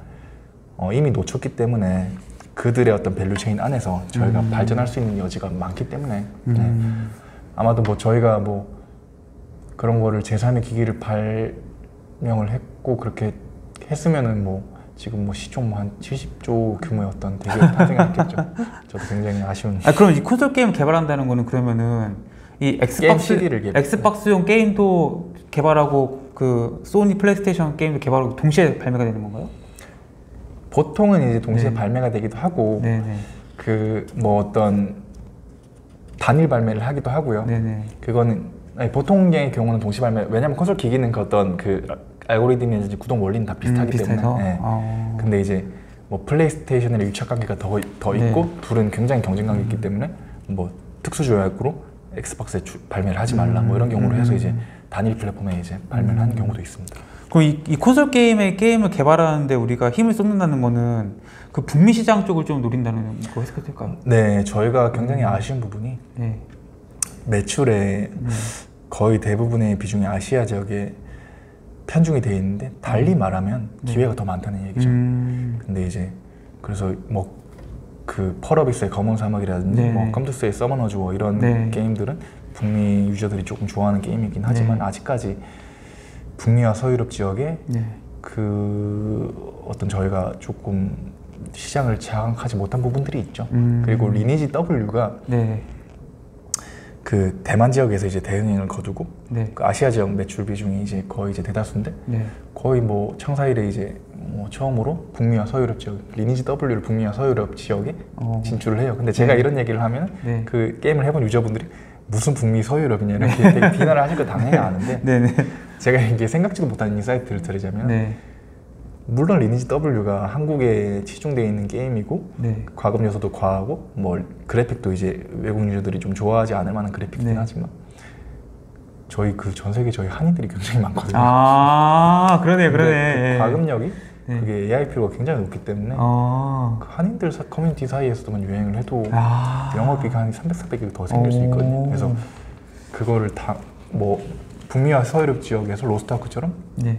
어, 이미 놓쳤기 때문에 그들의 어떤 value chain 안에서 저희가 음. 발전할 수 있는 여지가 많기 때문에 네. 음. 아마도 뭐 저희가 뭐 그런 거를 제3의 기기를 발명을 했고 그렇게 했으면은 뭐 지금 뭐 시총 뭐 한 70조 규모의 어떤 대기업 탄생했겠죠. 저도 굉장히 아쉬운. 아 그럼 이 콘솔 게임 개발한다는 거는 그러면은 이 엑스박스 개발- 엑스박스용 게임도 개발하고 그 소니 플레이스테이션 게임도 개발하고 동시에 발매가 되는 건가요? 보통은 이제 동시에 네. 발매가 되기도 하고 네네. 그뭐 어떤 단일 발매를 하기도 하고요. 네네. 그거는 아니, 보통의 경우는 동시 발매. 왜냐면 콘솔 기기는 그 어떤 그 알고리즘이나 구동 원리는 다 비슷하기 음? 때문에. 네. 어. 근데 이제 뭐 플레이스테이션의 유착 관계가 더, 더 네. 있고 둘은 굉장히 경쟁 관계 있기 때문에 뭐 특수 조약으로 엑스박스에 주- 발매를 하지 말라 뭐 이런 경우로 해서 음. 이제 단일 플랫폼에 이제 발매를 하는 경우도 있습니다. 그럼 이, 이 콘솔 게임의 게임을 개발하는데 우리가 힘을 쏟는다는 거는 그 북미 시장 쪽을 좀 노린다는 거 해석이 될까요? 네, 저희가 굉장히 아쉬운 부분이 네. 매출의 네. 거의 대부분의 비중이 아시아 지역에 편중이 되어 있는데 달리 말하면 네. 기회가 더 많다는 얘기죠. 음. 근데 이제 그래서 뭐 그 펄어비스의 검은 사막이라든지 네. 뭐 컴투스의 서머너즈 워 이런 네. 게임들은 북미 user들이 조금 좋아하는 게임이긴 하지만 네. 아직까지 북미와 서유럽 지역에 네. 그 어떤 저희가 조금 시장을 장악하지 못한 부분들이 있죠. 음. 그리고 리니지 W가 네. 그 대만 지역에서 이제 대응을 거두고 네. 그 아시아 지역 매출 비중이 이제 거의 이제 대다수인데 네. 거의 뭐 창사 이래 이제 뭐 처음으로 북미와 서유럽 지역 리니지 W를 북미와 서유럽 지역에 어. 진출을 해요. 근데 제가 네. 이런 얘기를 하면 네. 그 게임을 해본 user분들이 무슨 북미 서유럽이냐 이렇게 비난을 하실 거 당연히 아는데 네네. 제가 이게 생각지도 못한 insight를 드리자면 네. 물론 리니지 W가 한국에 치중되어 있는 게임이고 네. 과금 요소도 과하고 뭐 그래픽도 이제 외국 user들이 좀 좋아하지 않을 만한 그래픽이긴 네. 하지만 저희 그 전 세계 저희 한인들이 굉장히 많거든요. 아 그러네 그러네. 그 예. 과금력이 네. 그게 ARPU가 굉장히 높기 때문에 어. 그 한인들 사- 커뮤니티 사이에서도만 유행을 해도 아. 영업이익 한 300, 400이 더 생길 수 있거든요. 오. 그래서 그거를 다 뭐 북미와 서유럽 지역에서 로스트아크처럼 네.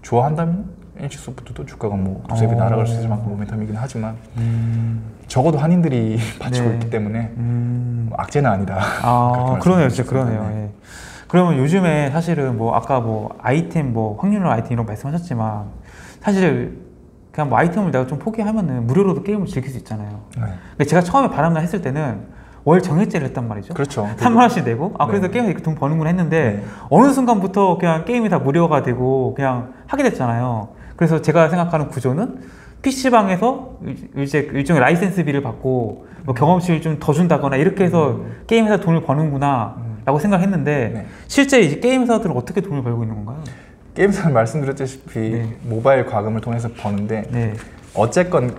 좋아한다면 NC소프트도 주가가 뭐 두세 배 오. 날아갈 수 있을 만큼 모멘텀이긴 하지만 음. 적어도 한인들이 받치고 네. 있기 때문에 음. 뭐 악재는 아니다. 아 그러네요, 진짜. 그러네요. 네. 예. 그러면 요즘에 사실은 뭐 아까 뭐 아이템 뭐 확률로 아이템 이런 거 말씀하셨지만 사실 그냥 뭐 아이템을 내가 좀 포기하면은 무료로도 게임을 즐길 수 있잖아요. 네. 근데 제가 처음에 바람나 했을 때는 월 정액제를 했단 말이죠. 그렇죠. 3만 원씩 내고 아 그래서 네. 게임에서 이렇게 돈 버는구나 했는데 네. 어느 순간부터 그냥 게임이 다 무료가 되고 그냥 하게 됐잖아요. 그래서 제가 생각하는 구조는 PC방에서 이제 일종의 라이센스비를 받고 뭐 경험치를 좀 더 준다거나 이렇게 해서 게임 회사 돈을 버는구나 라고 생각했는데 음. 네. 실제 이제 게임 회사들은 어떻게 돈을 벌고 있는 건가요? 게임사는 말씀드렸다시피 네. 모바일 과금을 통해서 버는데 네. 어쨌건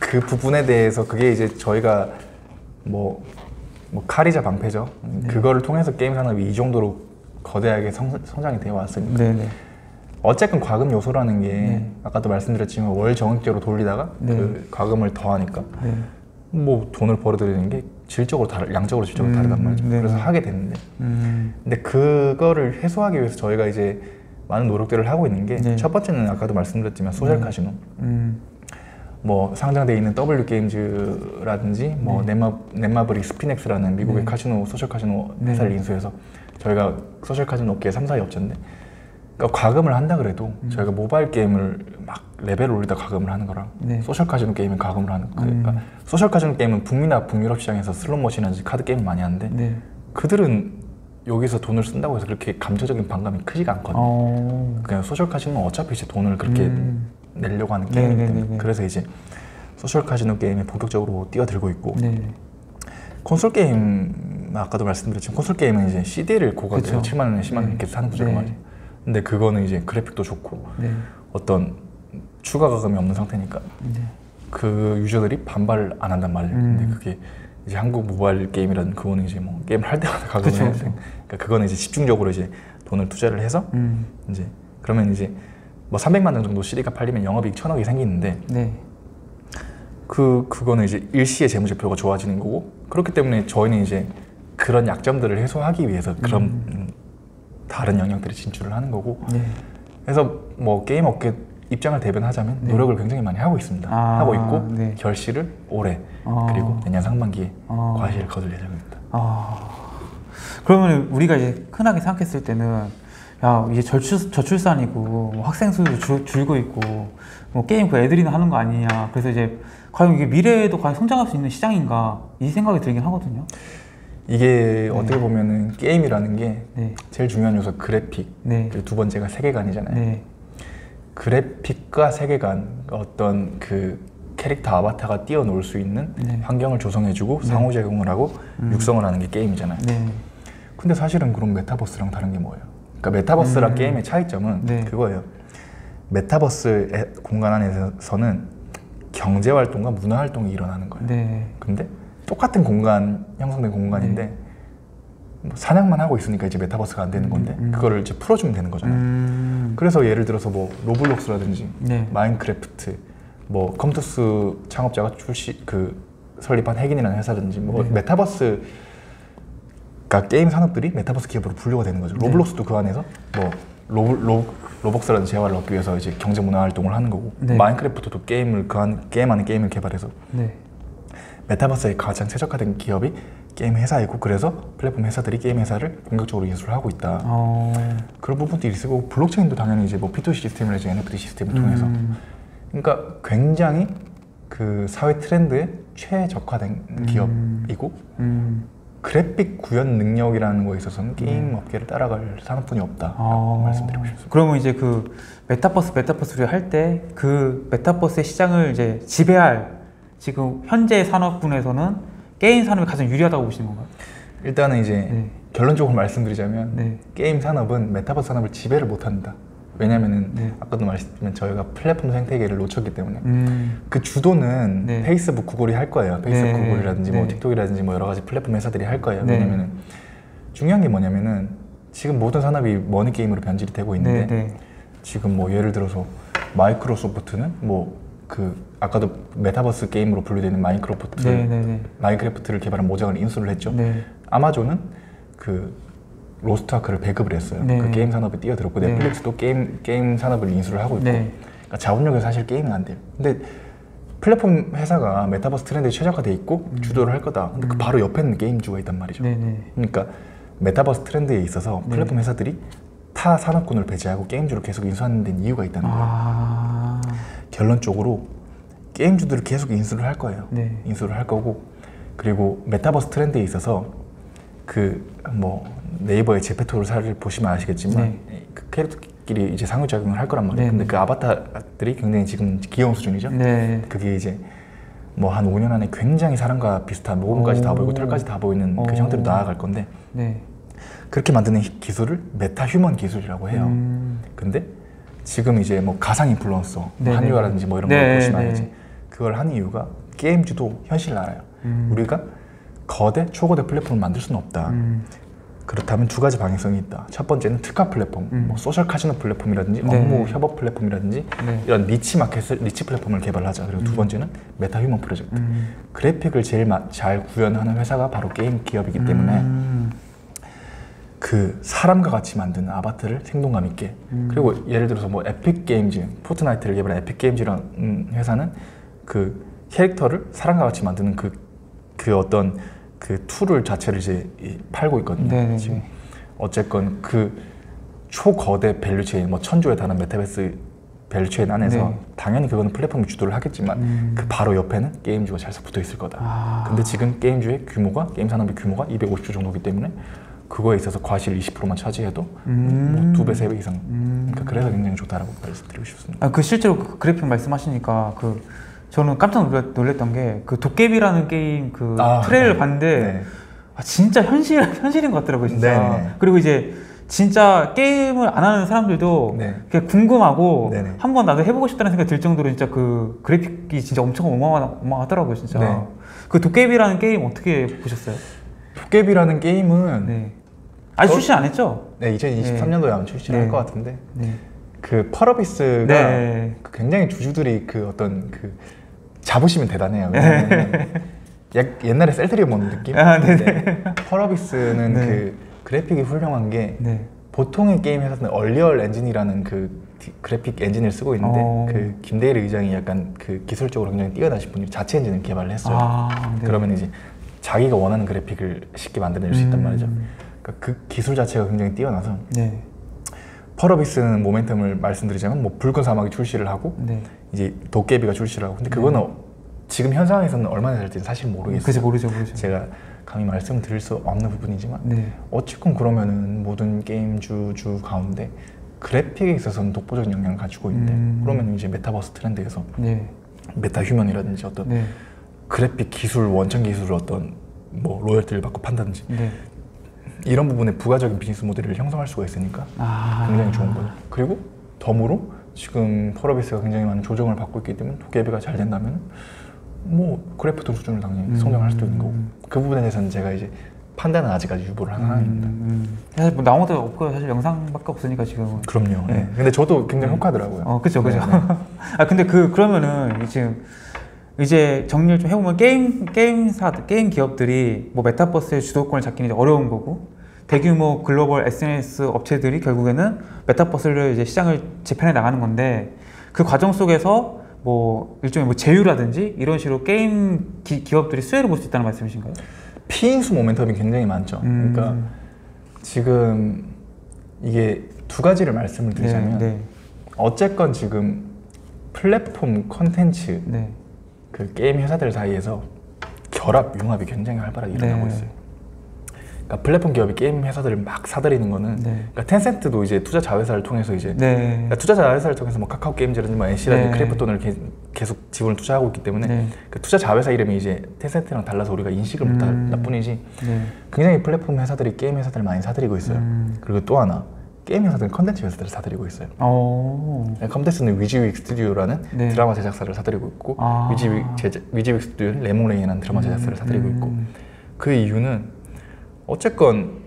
그 부분에 대해서 그게 이제 저희가 뭐, 뭐 칼이자 방패죠. 네. 그거를 통해서 게임 산업이 이 정도로 거대하게 성, 성장이 되어 왔으니까 네네. 어쨌건 과금 요소라는 게 네. 아까도 말씀드렸지만 월 정액제로 돌리다가 네. 그 과금을 더하니까 네. 뭐 돈을 벌어들이는 게 질적으로 다르, 양적으로 질적으로 음, 다르단 말이죠. 네. 그래서 하게 됐는데 음. 근데 그거를 해소하기 위해서 저희가 이제 많은 노력들을 하고 있는 게 네. 첫 번째는 아까도 말씀드렸지만 social 네. 카지노 음. 뭐 상장돼 있는 W 게임즈라든지 뭐 네. 넷마 넷마블이 스핀엑스라는 미국의 네. 카지노 social 카지노 네. 회사를 인수해서 저희가 social 카지노 업계 3사의 업체인데 그러니까 과금을 한다 그래도 음. 저희가 모바일 게임을 막 레벨을 올리다 과금을 하는 거랑 네. social 카지노 게임은 과금을 하는 거 그러니까 음. social 카지노 게임은 북미나 북유럽 시장에서 슬롯머신이라든지 카드 게임 많이 하는데 네. 그들은 여기서 돈을 쓴다고 해서 그렇게 감정적인 반감이 크지가 않거든요. 어. 그냥 social 카지노는 어차피 이제 돈을 그렇게 음. 내려고 하는 네, 게임이기 네, 때문에 네, 네. 그래서 이제 social 카지노 게임에 본격적으로 뛰어들고 있고 네. 콘솔 게임 아까도 말씀드렸지만 콘솔 게임은 이제 CD를 그쵸. 7만 원에 10만 원 네. 이렇게 사는 구조가 네. 말이죠 근데 그거는 이제 그래픽도 좋고 네. 어떤 추가 과금이 없는 상태니까 네. 그 user들이 반발을 안 한단 말이에요 음. 근데 그게 이제 한국 모바일 게임이라는 그거는 이제 뭐 게임을 할 때마다 가금을 해야. 돼 그러니까 그거는 이제 집중적으로 이제 돈을 투자를 해서 음. 이제 그러면 이제 뭐 300만 원 정도 CD가 팔리면 영업이익 천억이 생기는데 네. 그 그거는 이제 일시의 재무제표가 좋아지는 거고 그렇기 때문에 저희는 이제 그런 약점들을 해소하기 위해서 그런 음, 다른 영역들이 진출을 하는 거고 네. 그래서 뭐 게임 업계 입장을 대변하자면 네. 노력을 굉장히 많이 하고 있습니다. 아, 하고 있고 네. 결실을 올해 어. 그리고 내년 상반기에 어. 과실을 거둘 예정입니다. 아 그러면 우리가 이제 흔하게 생각했을 때는 야 이제 저출 저출산이고 뭐 학생 수도 줄, 줄고 있고 뭐 게임 그 애들이나 하는 거 아니냐 그래서 이제 과연 이게 미래에도 과연 성장할 수 있는 시장인가 이 생각이 들긴 하거든요. 이게 어떻게 보면은 게임이라는 게 네, 제일 중요한 요소 그래픽 네, 그리고 두 번째가 세계관이잖아요. 네, 그래픽과 세계관 어떤 그 캐릭터 아바타가 뛰어놀 수 있는 네. 환경을 조성해주고 상호작용을 하고 음. 육성을 하는 게 게임이잖아요. 네, 근데 사실은 그럼 메타버스랑 다른 게 뭐예요? 그러니까 메타버스랑 음. 게임의 차이점은 네. 그거예요. 메타버스 의 공간 안에서는 경제 활동과 문화 활동이 일어나는 거예요. 네, 근데 똑같은 공간 형성된 공간인데 뭐 사냥만 하고 있으니까 이제 메타버스가 안 되는 건데 음, 음. 그거를 이제 풀어주면 되는 거잖아요. 음, 그래서 예를 들어서 뭐 로블록스라든지 네, 마인크래프트, 뭐 컴투스 창업자가 출시 그 설립한 해긴이라는 회사든지 뭐 네. 메타버스 그러니까 게임 산업들이 메타버스 기업으로 분류가 되는 거죠. 네. 로블록스도 그 안에서 뭐 로블 로, 로벅스라는 재화를 얻기 위해서 이제 경제 문화 활동을 하는 거고 네. 마인크래프트도 게임을 그안 게임 안에 게임을 개발해서 네, 메타버스에 가장 최적화된 기업이 게임 회사이고 그래서 플랫폼 회사들이 게임 회사를 본격적으로 인수를 하고 있다. 어, 그런 부분들이 있고 블록체인도 당연히 이제 뭐 P2E 시스템이라든지 NFT 시스템을 통해서 음, 그러니까 굉장히 그 사회 트렌드에 최적화된 음. 기업이고 음, 그래픽 구현 능력이라는 거에 있어서는 게임 업계를 따라갈 산업군이 없다 아. 말씀드리고 싶습니다. 그러면 이제 그 메타버스 메타버스를 할 때 그 메타버스의 시장을 이제 지배할 지금 현재 산업군에서는 게임 산업이 가장 유리하다고 보시는 건가요? 일단은 이제 네. 결론적으로 말씀드리자면 네. 게임 산업은 메타버스 산업을 지배를 못한다. 왜냐면은 네. 아까도 말씀드렸지만 저희가 플랫폼 생태계를 놓쳤기 때문에 음. 그 주도는 네. 페이스북, 구글이 할 거예요. 페이스북, 네. 구글이라든지 뭐 네. 틱톡이라든지 뭐 여러 가지 플랫폼 회사들이 할 거예요. 네. 왜냐면은 중요한 게 뭐냐면은 지금 모든 산업이 머니 게임으로 변질이 되고 있는데 네, 네. 지금 뭐 예를 들어서 마이크로소프트는 뭐 그 아까도 메타버스 게임으로 분류되는 마인크래프트를 네, 네, 네. 마인크래프트를 개발한 모장을 인수를 했죠. 네. 아마존은 그 로스트아크를 배급을 했어요. 네. 그 게임 산업에 뛰어들었고 네. 넷플릭스도 게임 게임 산업을 인수를 하고 있고 네. 그러니까 자본력에서 사실 게임은 안 돼요. 근데 플랫폼 회사가 메타버스 트렌드에 최적화돼 있고 주도를 할 거다. 근데 그 바로 옆에는 게임주가 있단 말이죠. 네, 네. 그러니까 메타버스 트렌드에 있어서 네. 플랫폼 회사들이 타 산업군을 배제하고 게임주를 계속 인수하는 데는 이유가 있다는 거예요. 아. 결론적으로 게임주들을 계속 인수를 할 거예요. 네. 인수를 할 거고 그리고 메타버스 트렌드에 있어서 그 뭐 네이버의 제페토를 사를 보시면 아시겠지만 그 캐릭터끼리 이제 상호작용을 할 거란 말이에요. 네. 근데 그 아바타들이 굉장히 지금 귀여운 수준이죠. 네. 그게 이제 뭐 한 5년 안에 굉장히 사람과 비슷한 모공까지 다 오. 보이고 털까지 다 보이는 오. 그 형태로 나아갈 건데 네. 그렇게 만드는 히- 기술을 meta human 기술이라고 해요. 음. 근데 지금 이제 뭐 가상 인플루언서, 네네. 한유아라든지 뭐 이런 네, 걸 보시면 네. 알지. 그걸 하는 이유가 게임주도 현실을 알아요. 음. 우리가 거대, 초거대 플랫폼을 만들 수는 없다. 음. 그렇다면 두 가지 방향성이 있다. 첫 번째는 특화 플랫폼, 음. 뭐 소셜 카지노 플랫폼이라든지 네. 업무 협업 플랫폼이라든지 네. 이런 niche market을 niche 플랫폼을 개발하자. 그리고 두 번째는 meta human 프로젝트. 음. 그래픽을 제일 마- 잘 구현하는 회사가 바로 게임 기업이기 때문에 음. 그 사람과 같이 만드는 아바타를 생동감 있게 음. 그리고 예를 들어서 뭐 에픽 게임즈 포트나이트를 개발한 에픽 게임즈라는 회사는 그 캐릭터를 사람과 같이 만드는 그, 그 어떤 그 툴을 자체를 이제 이- 팔고 있거든요 네네네. 지금 어쨌건 그 초거대 value chain 뭐 천조에 달하는 메타버스 value chain 안에서 네. 당연히 그거는 플랫폼이 주도를 하겠지만 음. 그 바로 옆에는 게임주가 잘 붙어 있을 거다 아. 근데 지금 게임주의 규모가 게임 산업의 규모가 250조 정도이기 때문에 그거에 있어서 과실 20%만 차지해도 음. 뭐두 배, 세 배 이상. 음. 그러니까 그래서 굉장히 좋다라고 말씀드리고 싶습니다. 아, 그 실제로 그 그래픽 말씀하시니까 그 저는 깜짝 놀랐, 놀랐 던 게 그 도깨비라는 게임 그 아, 트레일러 네. 봤는데 네. 아, 진짜 현실 현실인 것 같더라고요 진짜. 네네. 그리고 이제 진짜 게임을 안 하는 사람들도 네. 궁금하고 네네. 한번 나도 해보고 싶다는 생각이 들 정도로 진짜 그 그래픽이 진짜 엄청 어마어마, 어마하더라고요 진짜. 네. 그 도깨비라는 게임 어떻게 보셨어요? 도깨비라는 게임은 네. 아직 저- 출시 안 했죠? 네, 2023년도에 아마 출시를 네. 할것 같은데 네. 그 펄어비스가 네. 그 굉장히 주주들이 그 어떤 그 자부심은 대단해요. 왜냐면 옛- 옛날에 셀트리온 느낌? 아, 네네. 펄어비스는 네. 그 그래픽이 훌륭한 게 네. 보통의 게임 회사는 언리얼 엔진이라는 그 디- 그래픽 엔진을 쓰고 있는데 어. 그 김대일 의장이 약간 그 기술적으로 굉장히 뛰어나신 분이 자체 엔진을 개발을 했어요. 아, 네. 그러면 이제 자기가 원하는 그래픽을 쉽게 만들어낼 수 있단 음. 말이죠. 그러니까 그 기술 자체가 굉장히 뛰어나서 네. 펄어비스는 모멘텀을 말씀드리자면 뭐 붉은 사막이 출시를 하고 네. 이제 도깨비가 출시를 하고 근데 그거는 어- 지금 현 상황에서는 얼마나 될지는 사실 모르겠어요. 그지 모르죠 모르죠. 제가 감히 말씀드릴 수 없는 부분이지만 네. 어쨌건 그러면은 모든 게임 주 주 가운데 그래픽에 있어서는 독보적인 영향을 가지고 있는데 음. 그러면 이제 메타버스 트렌드에서 네. meta human이라든지 어떤 네. 그래픽 기술 원천 기술을 어떤 뭐 로열티를 받고 판다든지 네. 이런 부분에 부가적인 비즈니스 모델을 형성할 수가 있으니까 아. 굉장히 좋은 거죠. 그리고 덤으로 지금 펄어비스가 굉장히 많은 조정을 받고 있기 때문에 도깨비가 잘 된다면 뭐 그래프트 수준을 당연히 음. 성장할 수도 있는 거고 그 부분에 대해서는 제가 이제 판단은 아직까지 유보를 한 상황입니다. 음, 음. 사실 뭐 나온 것도 없고요. 사실 영상밖에 없으니까 지금. 그럼요. 네. 네. 근데 저도 굉장히 혹하더라고요. 어, 그죠, 그죠. 네, 네. 아, 근데 그, 그러면은, 지금, 이제 정리를 좀 해보면, 게임, 게임사, 게임 기업들이 뭐 메타버스의 주도권을 잡기는 이제 어려운 거고, 대규모 글로벌 SNS 업체들이 결국에는 메타버스를 이제 시장을 재편해 나가는 건데, 그 과정 속에서 뭐, 일종의 뭐 제휴라든지, 이런 식으로 게임 기, 기업들이 수혜를 볼 수 있다는 말씀이신가요? 피인수 모멘텀이 굉장히 많죠. 음. 그러니까 지금 이게 두 가지를 말씀을 드리자면 네, 어쨌건 지금 플랫폼 컨텐츠 네. 그 게임 회사들 사이에서 결합 융합이 굉장히 활발하게 일어나고 네. 있어요. 그러니까 플랫폼 기업이 게임 회사들을 막 사들이는 거는 네. 그러니까 텐센트도 이제 투자 자회사를 통해서 이제 네. 그러니까 투자 자회사를 통해서 뭐 카카오 게임즈라든지 뭐 NC라든지 네. 크래프톤을 게- 계속 지분을 투자하고 있기 때문에 네. 그 투자 자회사 이름이 이제 텐센트랑 달라서 우리가 인식을 못할 음. 뿐이지 네. 굉장히 플랫폼 회사들이 게임 회사들을 많이 사들이고 있어요. 음. 그리고 또 하나 게임 회사들은 컨텐츠 회사들을 사들이고 있어요. 어. 컨텐츠는 위지윅 스튜디오라는 네. 드라마 제작사를 사들이고 있고 아. 위지윅 제작, 위지윅 스튜디오는 래몽래인이라는 드라마 제작사를 사들이고 있고 음. 그 이유는 어쨌건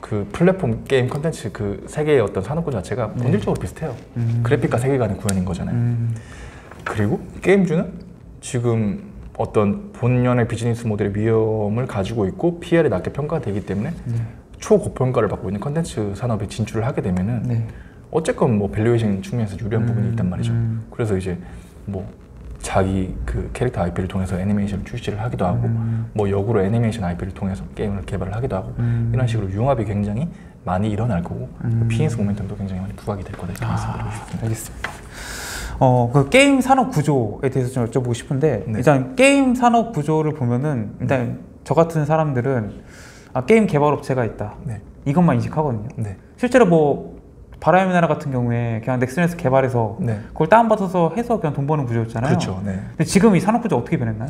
그 플랫폼 게임 컨텐츠 그 세계의 어떤 산업군 자체가 본질적으로 비슷해요. 음. 그래픽과 세계관의 구현인 거잖아요. 음. 그리고 게임주는 지금 어떤 본연의 비즈니스 모델의 위험을 가지고 있고 PER이 낮게 평가되기 때문에 네. 초고평가를 받고 있는 컨텐츠 산업에 진출을 하게 되면은 네. 어쨌건 뭐 valuation 측면에서 유리한 음, 부분이 있단 말이죠. 음. 그래서 이제 뭐 자기 그 캐릭터 IP를 통해서 애니메이션을 출시를 하기도 하고 음. 뭐 역으로 애니메이션 IP를 통해서 게임을 개발을 하기도 하고 음. 이런 식으로 융합이 굉장히 많이 일어날 거고 음. 비즈니스 모멘텀도 굉장히 많이 부각이 될 거다 이렇게 말씀드리고 아, 싶습니다. 알겠습니다. 어, 그 게임 산업 구조에 대해서 좀 여쭤보고 싶은데 네. 일단 게임 산업 구조를 보면은 일단 저 같은 사람들은 아, 게임 개발 업체가 있다. 네, 이것만 인식하거든요. 네, 실제로 뭐 바람의 나라 같은 경우에 그냥 넥슨에서 개발해서 네. 그걸 다운받아서 해서 그냥 돈 버는 구조였잖아요. 그렇죠. 네. 근데 지금 이 산업 구조 어떻게 변했나요?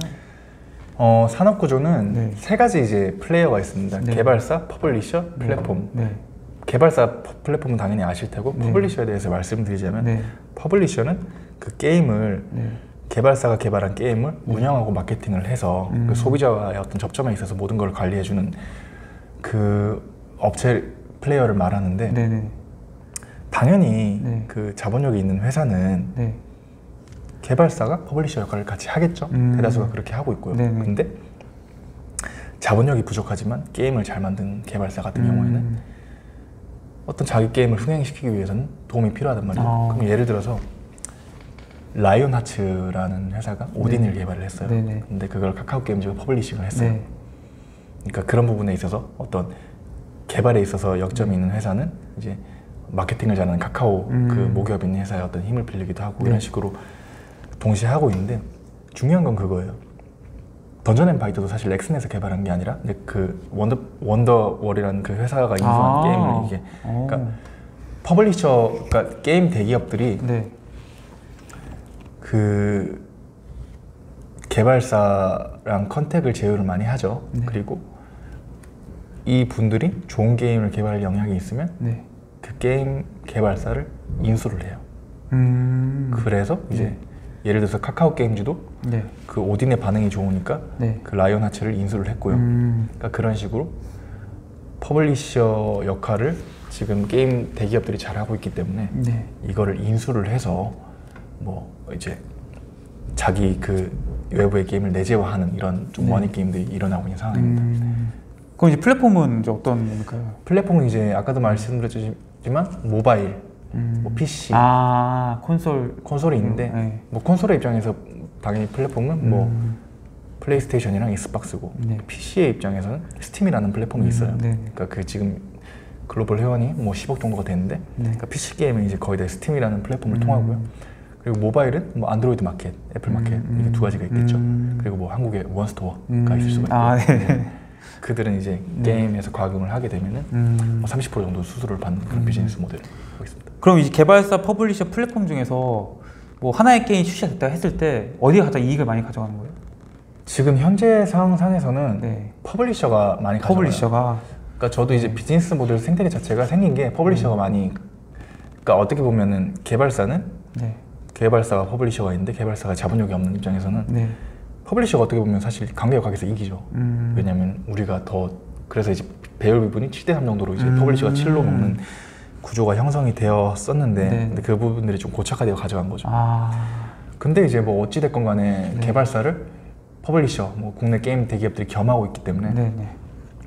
어, 산업 구조는 네. 세 가지 이제 플레이어가 있습니다. 네. 개발사, publisher, 플랫폼. 네. 개발사 퍼- 플랫폼은 당연히 아실 테고 네. publisher에 대해서 말씀드리자면 네. publisher는 그 게임을 네. 개발사가 개발한 게임을 운영하고 마케팅을 해서 음. 그 소비자와의 어떤 접점에 있어서 모든 걸 관리해주는 그 업체 플레이어를 말하는데 네. 네. 당연히 네. 그 자본력이 있는 회사는 네. 개발사가 publisher 역할을 같이 하겠죠. 음. 대다수가 그렇게 하고 있고요. 네네. 근데 자본력이 부족하지만 게임을 잘 만든 개발사 같은 음. 경우에는 어떤 자기 게임을 흥행시키기 위해서는 도움이 필요하단 말이에요. 아. 그럼 예를 들어서 라이온 하트라는 회사가 오딘을 개발을 했어요. 네네. 근데 그걸 카카오 게임즈가 publishing을 했어요. 네. 그러니까 그런 부분에 있어서 어떤 개발에 있어서 역점이 있는 회사는 이제 마케팅을 잘하는 카카오 음. 그 모기업인 회사의 어떤 힘을 빌리기도 하고 네. 이런 식으로 동시에 하고 있는데 중요한 건 그거예요. 던전 앤 파이터도 사실 넥슨에서 개발한 게 아니라 이제 그 원더 원더월이라는 그 회사가 인수한 아. 게임을 이게 어. 그러니까 publisher 그러니까 게임 대기업들이 네. 그 개발사랑 contact을 제휴를 많이 하죠. 네. 그리고 이 분들이 좋은 게임을 개발할 역량이 있으면 네. 그 게임 개발사를 인수를 해요. 음. 그래서 이제 네. 예를 들어서 카카오 게임즈도 네. 그 오딘의 반응이 좋으니까 네. 그 라이온 하트를 인수를 했고요. 음. 그러니까 그런 식으로 publisher 역할을 지금 게임 대기업들이 잘 하고 있기 때문에 네. 이거를 인수를 해서 뭐 이제 자기 그 외부의 게임을 내재화하는 이런 좀 네. 움직임들이 일어나고 있는 상황입니다. 음. 그럼 이제 플랫폼은 이제 어떤 건가요? 플랫폼은 이제 아까도 말씀드렸 지만 모바일, 음. 뭐 PC, 아 콘솔 콘솔이 있는데 네. 뭐 콘솔의 입장에서 당연히 플랫폼은 뭐 음. 플레이스테이션이랑 엑스박스고 네. PC의 입장에서는 스팀이라는 플랫폼이 음, 있어요. 네. 그러니까 그 지금 글로벌 회원이 뭐 10억 정도가 되는데 네. 그러니까 PC 게임은 이제 거의 다 스팀이라는 플랫폼을 음. 통하고요. 그리고 모바일은 뭐 안드로이드 마켓, 애플 마켓 음, 이게 두 가지가 있겠죠. 음. 그리고 뭐 한국의 원스토어가 음. 있을 수가 있고 아, 네. 그들은 이제 네. 게임에서 과금을 하게 되면은 음. 뭐30% 정도 수수료를 받는 그런 음. 비즈니스 모델을 하고 있습니다. 그럼 이제 개발사 publisher 플랫폼 중에서 뭐 하나의 게임 출시가 됐다 했을 때 어디가 가장 이익을 많이 가져가는 거예요? 지금 현재 상황상에서는 네. publisher가 많이 가져가요. publisher가 그러니까 저도 이제 비즈니스 모델 생태계 자체가 생긴 게 publisher가 많이 그러니까 어떻게 보면은 개발사는 네. 개발사가 publisher가 있는데 개발사가 자본력이 없는 입장에서는 네. publisher가 어떻게 보면 사실 강력하게서 이기죠. 음. 왜냐하면 우리가 더 그래서 이제 배열 부분이 7대 3 정도로 이제 음. publisher가 7로 먹는 구조가 형성이 되었었는데 네. 근데 그 부분들이 좀 고착화되어 가져간 거죠. 아. 근데 이제 뭐 어찌 됐건 간에 네. 개발사를 publisher, 뭐 국내 게임 대기업들이 겸하고 있기 때문에 네. 네.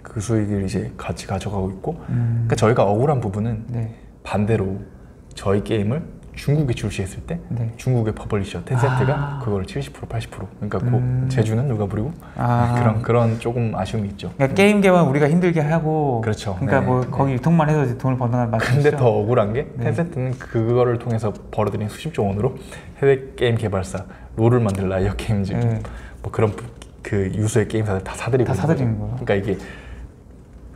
그 수익을 이제 같이 가져가고 있고 음. 그러니까 저희가 억울한 부분은 네. 반대로 저희 게임을 중국에 출시했을 때 네. 중국의 publisher 텐센트가 아. 그거를 70% 80% 그러니까 음. 그 재주는 누가 부리고 아. 그런 그런 조금 아쉬움이 있죠. 그러니까 게임 개발 우리가 힘들게 하고 그렇죠. 그러니까 네. 뭐 네. 거기 유통만 해서 돈을 번다는 말이죠. 근데 더 억울한 게 네. 텐센트는 그거를 통해서 벌어들인 수십조 원으로 해외 게임 개발사 롤을 만들 라이엇 게임즈 네. 뭐 그런 그 유수의 게임사들 다 사들이고 다 사들이는. 거예요? 그러니까 이게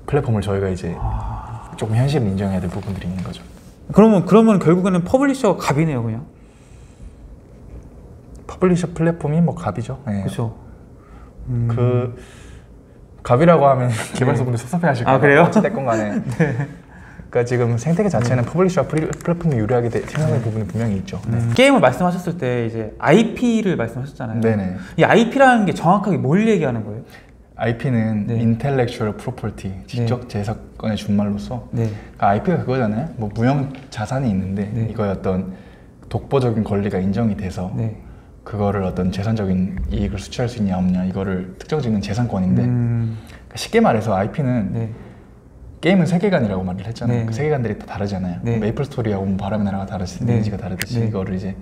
플랫폼을 저희가 이제 아. 조금 현실을 인정해야 될 부분들이 있는 거죠. 그러면 그러면 결국에는 publisher가 갑이네요, 그냥. publisher 플랫폼이 뭐 갑이죠. 네. 그렇죠. 그 갑이라고 하면 개발사분들 섭섭해하실까 아, 그래요? 어찌됐건 간에 그러니까 지금 생태계 자체는 publisher와 플리- 플랫폼이 유리하게 돼- 생각하는 부분이 분명히 있죠. 네. 음. 게임을 말씀하셨을 때 이제 IP를 말씀하셨잖아요. 네네. 이 IP라는 게 정확하게 뭘 얘기하는 거예요? IP는 네. Intellectual Property, 지적 재산권의 준말로서 네. 그러니까 IP가 그거잖아요. 뭐 무형 자산이 있는데 네. 이거의 어떤 독보적인 권리가 인정이 돼서 네. 그거를 어떤 재산적인 이익을 수취할 수 있냐 없냐 이거를 특정 짓는 재산권인데 음, 그러니까 쉽게 말해서 IP는 네. 게임은 세계관이라고 말을 했잖아요. 네. 그 세계관들이 다 다르잖아요. 네. 메이플 스토리하고 뭐 바람의 나라가 다르듯이 네. 리니지가 다르듯이 네. 이거를 이제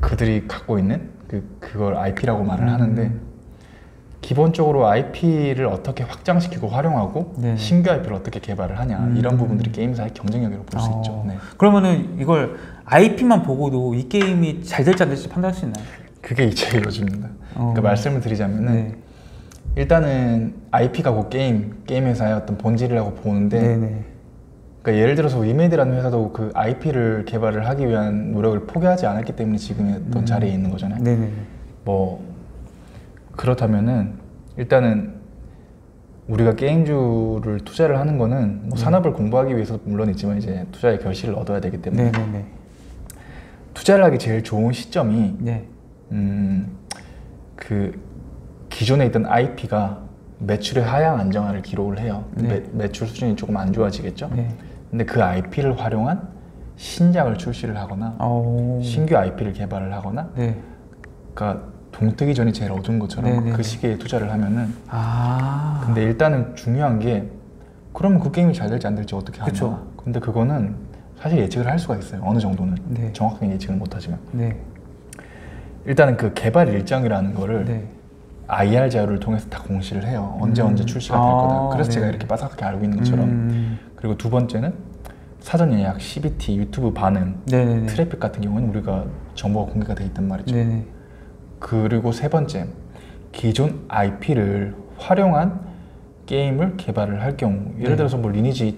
그들이 갖고 있는 그 그걸 IP라고 말을 음. 하는데 기본적으로 IP를 어떻게 확장시키고 활용하고 네. 신규 IP를 어떻게 개발을 하냐 음. 이런 부분들이 게임사의 경쟁력이라고 볼수 어, 있죠. 네. 그러면은 이걸 IP만 보고도 이 게임이 잘 될지 안 될지 판단할 수 있나요? 그게 이제 요즘입니다. 어. 그러니까 말씀을 드리자면은 네. 일단은 IP가 곧 게임 게임 회사의 어떤 본질이라고 보는데 네. 네. 그러니까 예를 들어서 위메이드라는 회사도 그 IP를 개발을 하기 위한 노력을 포기하지 않았기 때문에 지금의 어떤 음. 자리에 있는 거잖아요. 네. 네. 뭐 그렇다면은 일단은 우리가 게임주를 투자를 하는 거는 뭐 산업을 공부하기 위해서 물론 있지만 이제 투자의 결실을 얻어야 되기 때문에 네. 네. 네. 투자를 하기 제일 좋은 시점이 네. 음, 그 기존에 있던 IP가 매출의 하향 안정화를 기록을 해요. 네. 매, 매출 수준이 조금 안 좋아지겠죠. 네. 근데 그 IP를 활용한 신작을 출시를 하거나 어. 신규 IP를 개발을 하거나 네. 그러니까 동뜨기 전이 제일 어두운 것처럼 네네네. 그 시기에 투자를 하면은 아. 근데 일단은 중요한 게 그러면 그 게임이 잘 될지 안 될지 어떻게 하냐 그쵸. 근데 그거는 사실 예측을 할 수가 있어요 어느 정도는 네. 정확하게 예측을 못하지만 네. 일단은 그 개발 일정이라는 거를 네. IR 자료를 통해서 다 공시를 해요 언제 음. 언제 출시가 될 아, 거다 그래서 제가 네. 이렇게 빠삭하게 알고 있는 것처럼 음. 그리고 두 번째는 사전 예약, CBT, 유튜브 반응 네. 네. 네. 트래픽 같은 경우는 우리가 정보가 공개가 돼 있단 말이죠 네. 네. 그리고 세 번째, 기존 IP를 활용한 게임을 개발을 할 경우, 예를 네. 들어서 뭐 리니지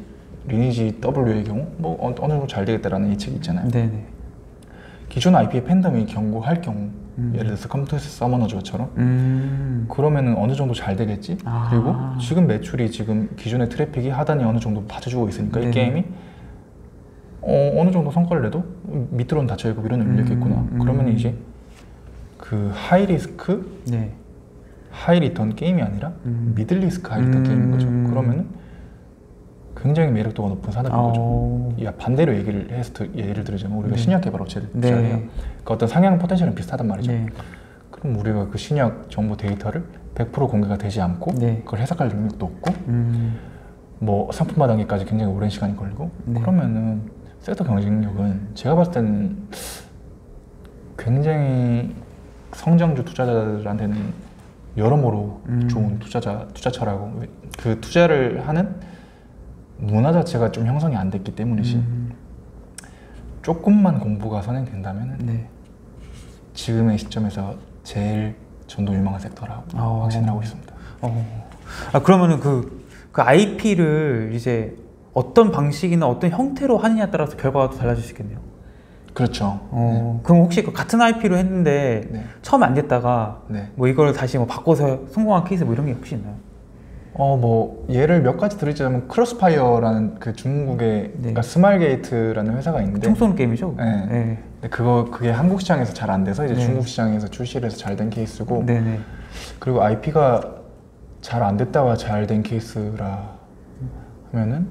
리니지 W의 경우 뭐 어- 어느 정도 잘 되겠다라는 예측이 있잖아요. 네. 네. 기존 IP의 팬덤이 견고할 경우, 음. 예를 들어서 컴투스 서머너즈처럼 음. 그러면은 어느 정도 잘 되겠지. 아. 그리고 지금 매출이 지금 기존의 트래픽이 하단이 어느 정도 받쳐주고 있으니까 이 네네. 게임이 어, 어느 정도 성과를 내도 밑으로는 닫혀 있고 위로는 열렸겠구나. 음, 음. 그러면 이제 그 high risk 네. high return 게임이 아니라 음. middle risk high return 음. 게임인 거죠. 그러면은 굉장히 매력도가 높은 산업인 거죠. 어. 야, 반대로 얘기를 해서 들- 예를 들자면 우리가 네. 신약 개발 업체를 네. 그러니까 어떤 상향 potential은 비슷하단 말이죠. 네. 그럼 우리가 그 신약 정보 데이터를 100% 공개가 되지 않고 네. 그걸 해석할 능력도 없고 음. 뭐 상품화 단계까지 굉장히 오랜 시간이 걸리고 네. 그러면은 섹터 경쟁력은 제가 봤을 때는 굉장히 성장주 투자자들한테는 여러모로 음. 좋은 투자자 투자처라고 그 투자를 하는 문화 자체가 좀 형성이 안 됐기 때문이지 음. 조금만 공부가 선행된다면 네. 지금의 시점에서 제일 전도 유망한 섹터라고 어. 확신을 하고 있습니다. 어. 아 그러면은 그, 그 IP를 이제 어떤 방식이나 어떤 형태로 하느냐에 따라서 결과가 또 달라질 수 있겠네요. 그렇죠. 어. 그럼 혹시 그 같은 IP로 했는데 네. 처음에 안 됐다가 네. 뭐 이걸 다시 뭐 바꿔서 성공한 케이스 뭐 이런 게 혹시 있나요? 어 뭐 예를 몇 가지 드리자면 크로스파이어라는 그 중국의 네. 그러니까 스마일게이트라는 회사가 있는데 총 쏘는 게임이죠? 네. 네. 근데 그거 그게 한국 시장에서 잘 안 돼서 이제 네. 중국 시장에서 출시를 해서 잘 된 케이스고 네네. 그리고 IP가 잘 안 됐다가 잘 된 케이스라 하면은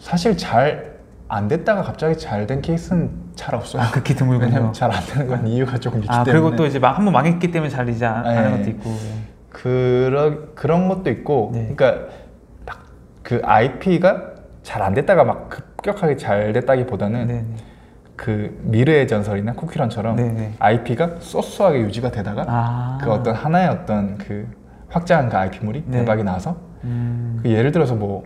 사실 잘 안 됐다가 갑자기 잘 된 케이스는 잘 없어요. 아, 극히 드물군요. 왜냐면 잘안 되는 건 이유가 조금 있기 아 때문에. 그리고 또 이제 막 한 번 망했기 때문에 잘 이제 안 네. 하는 것도 있고. 그런 그런 것도 있고, 네. 그러니까 막 그 IP가 잘 안 됐다가 막 급격하게 잘 됐다기보다는 네네. 그 미래의 전설이나 쿠키런처럼 네네. IP가 소소하게 유지가 되다가 아. 그 어떤 하나의 어떤 그 확장한 그 IP물이 네. 대박이 나서 음. 그 예를 들어서 뭐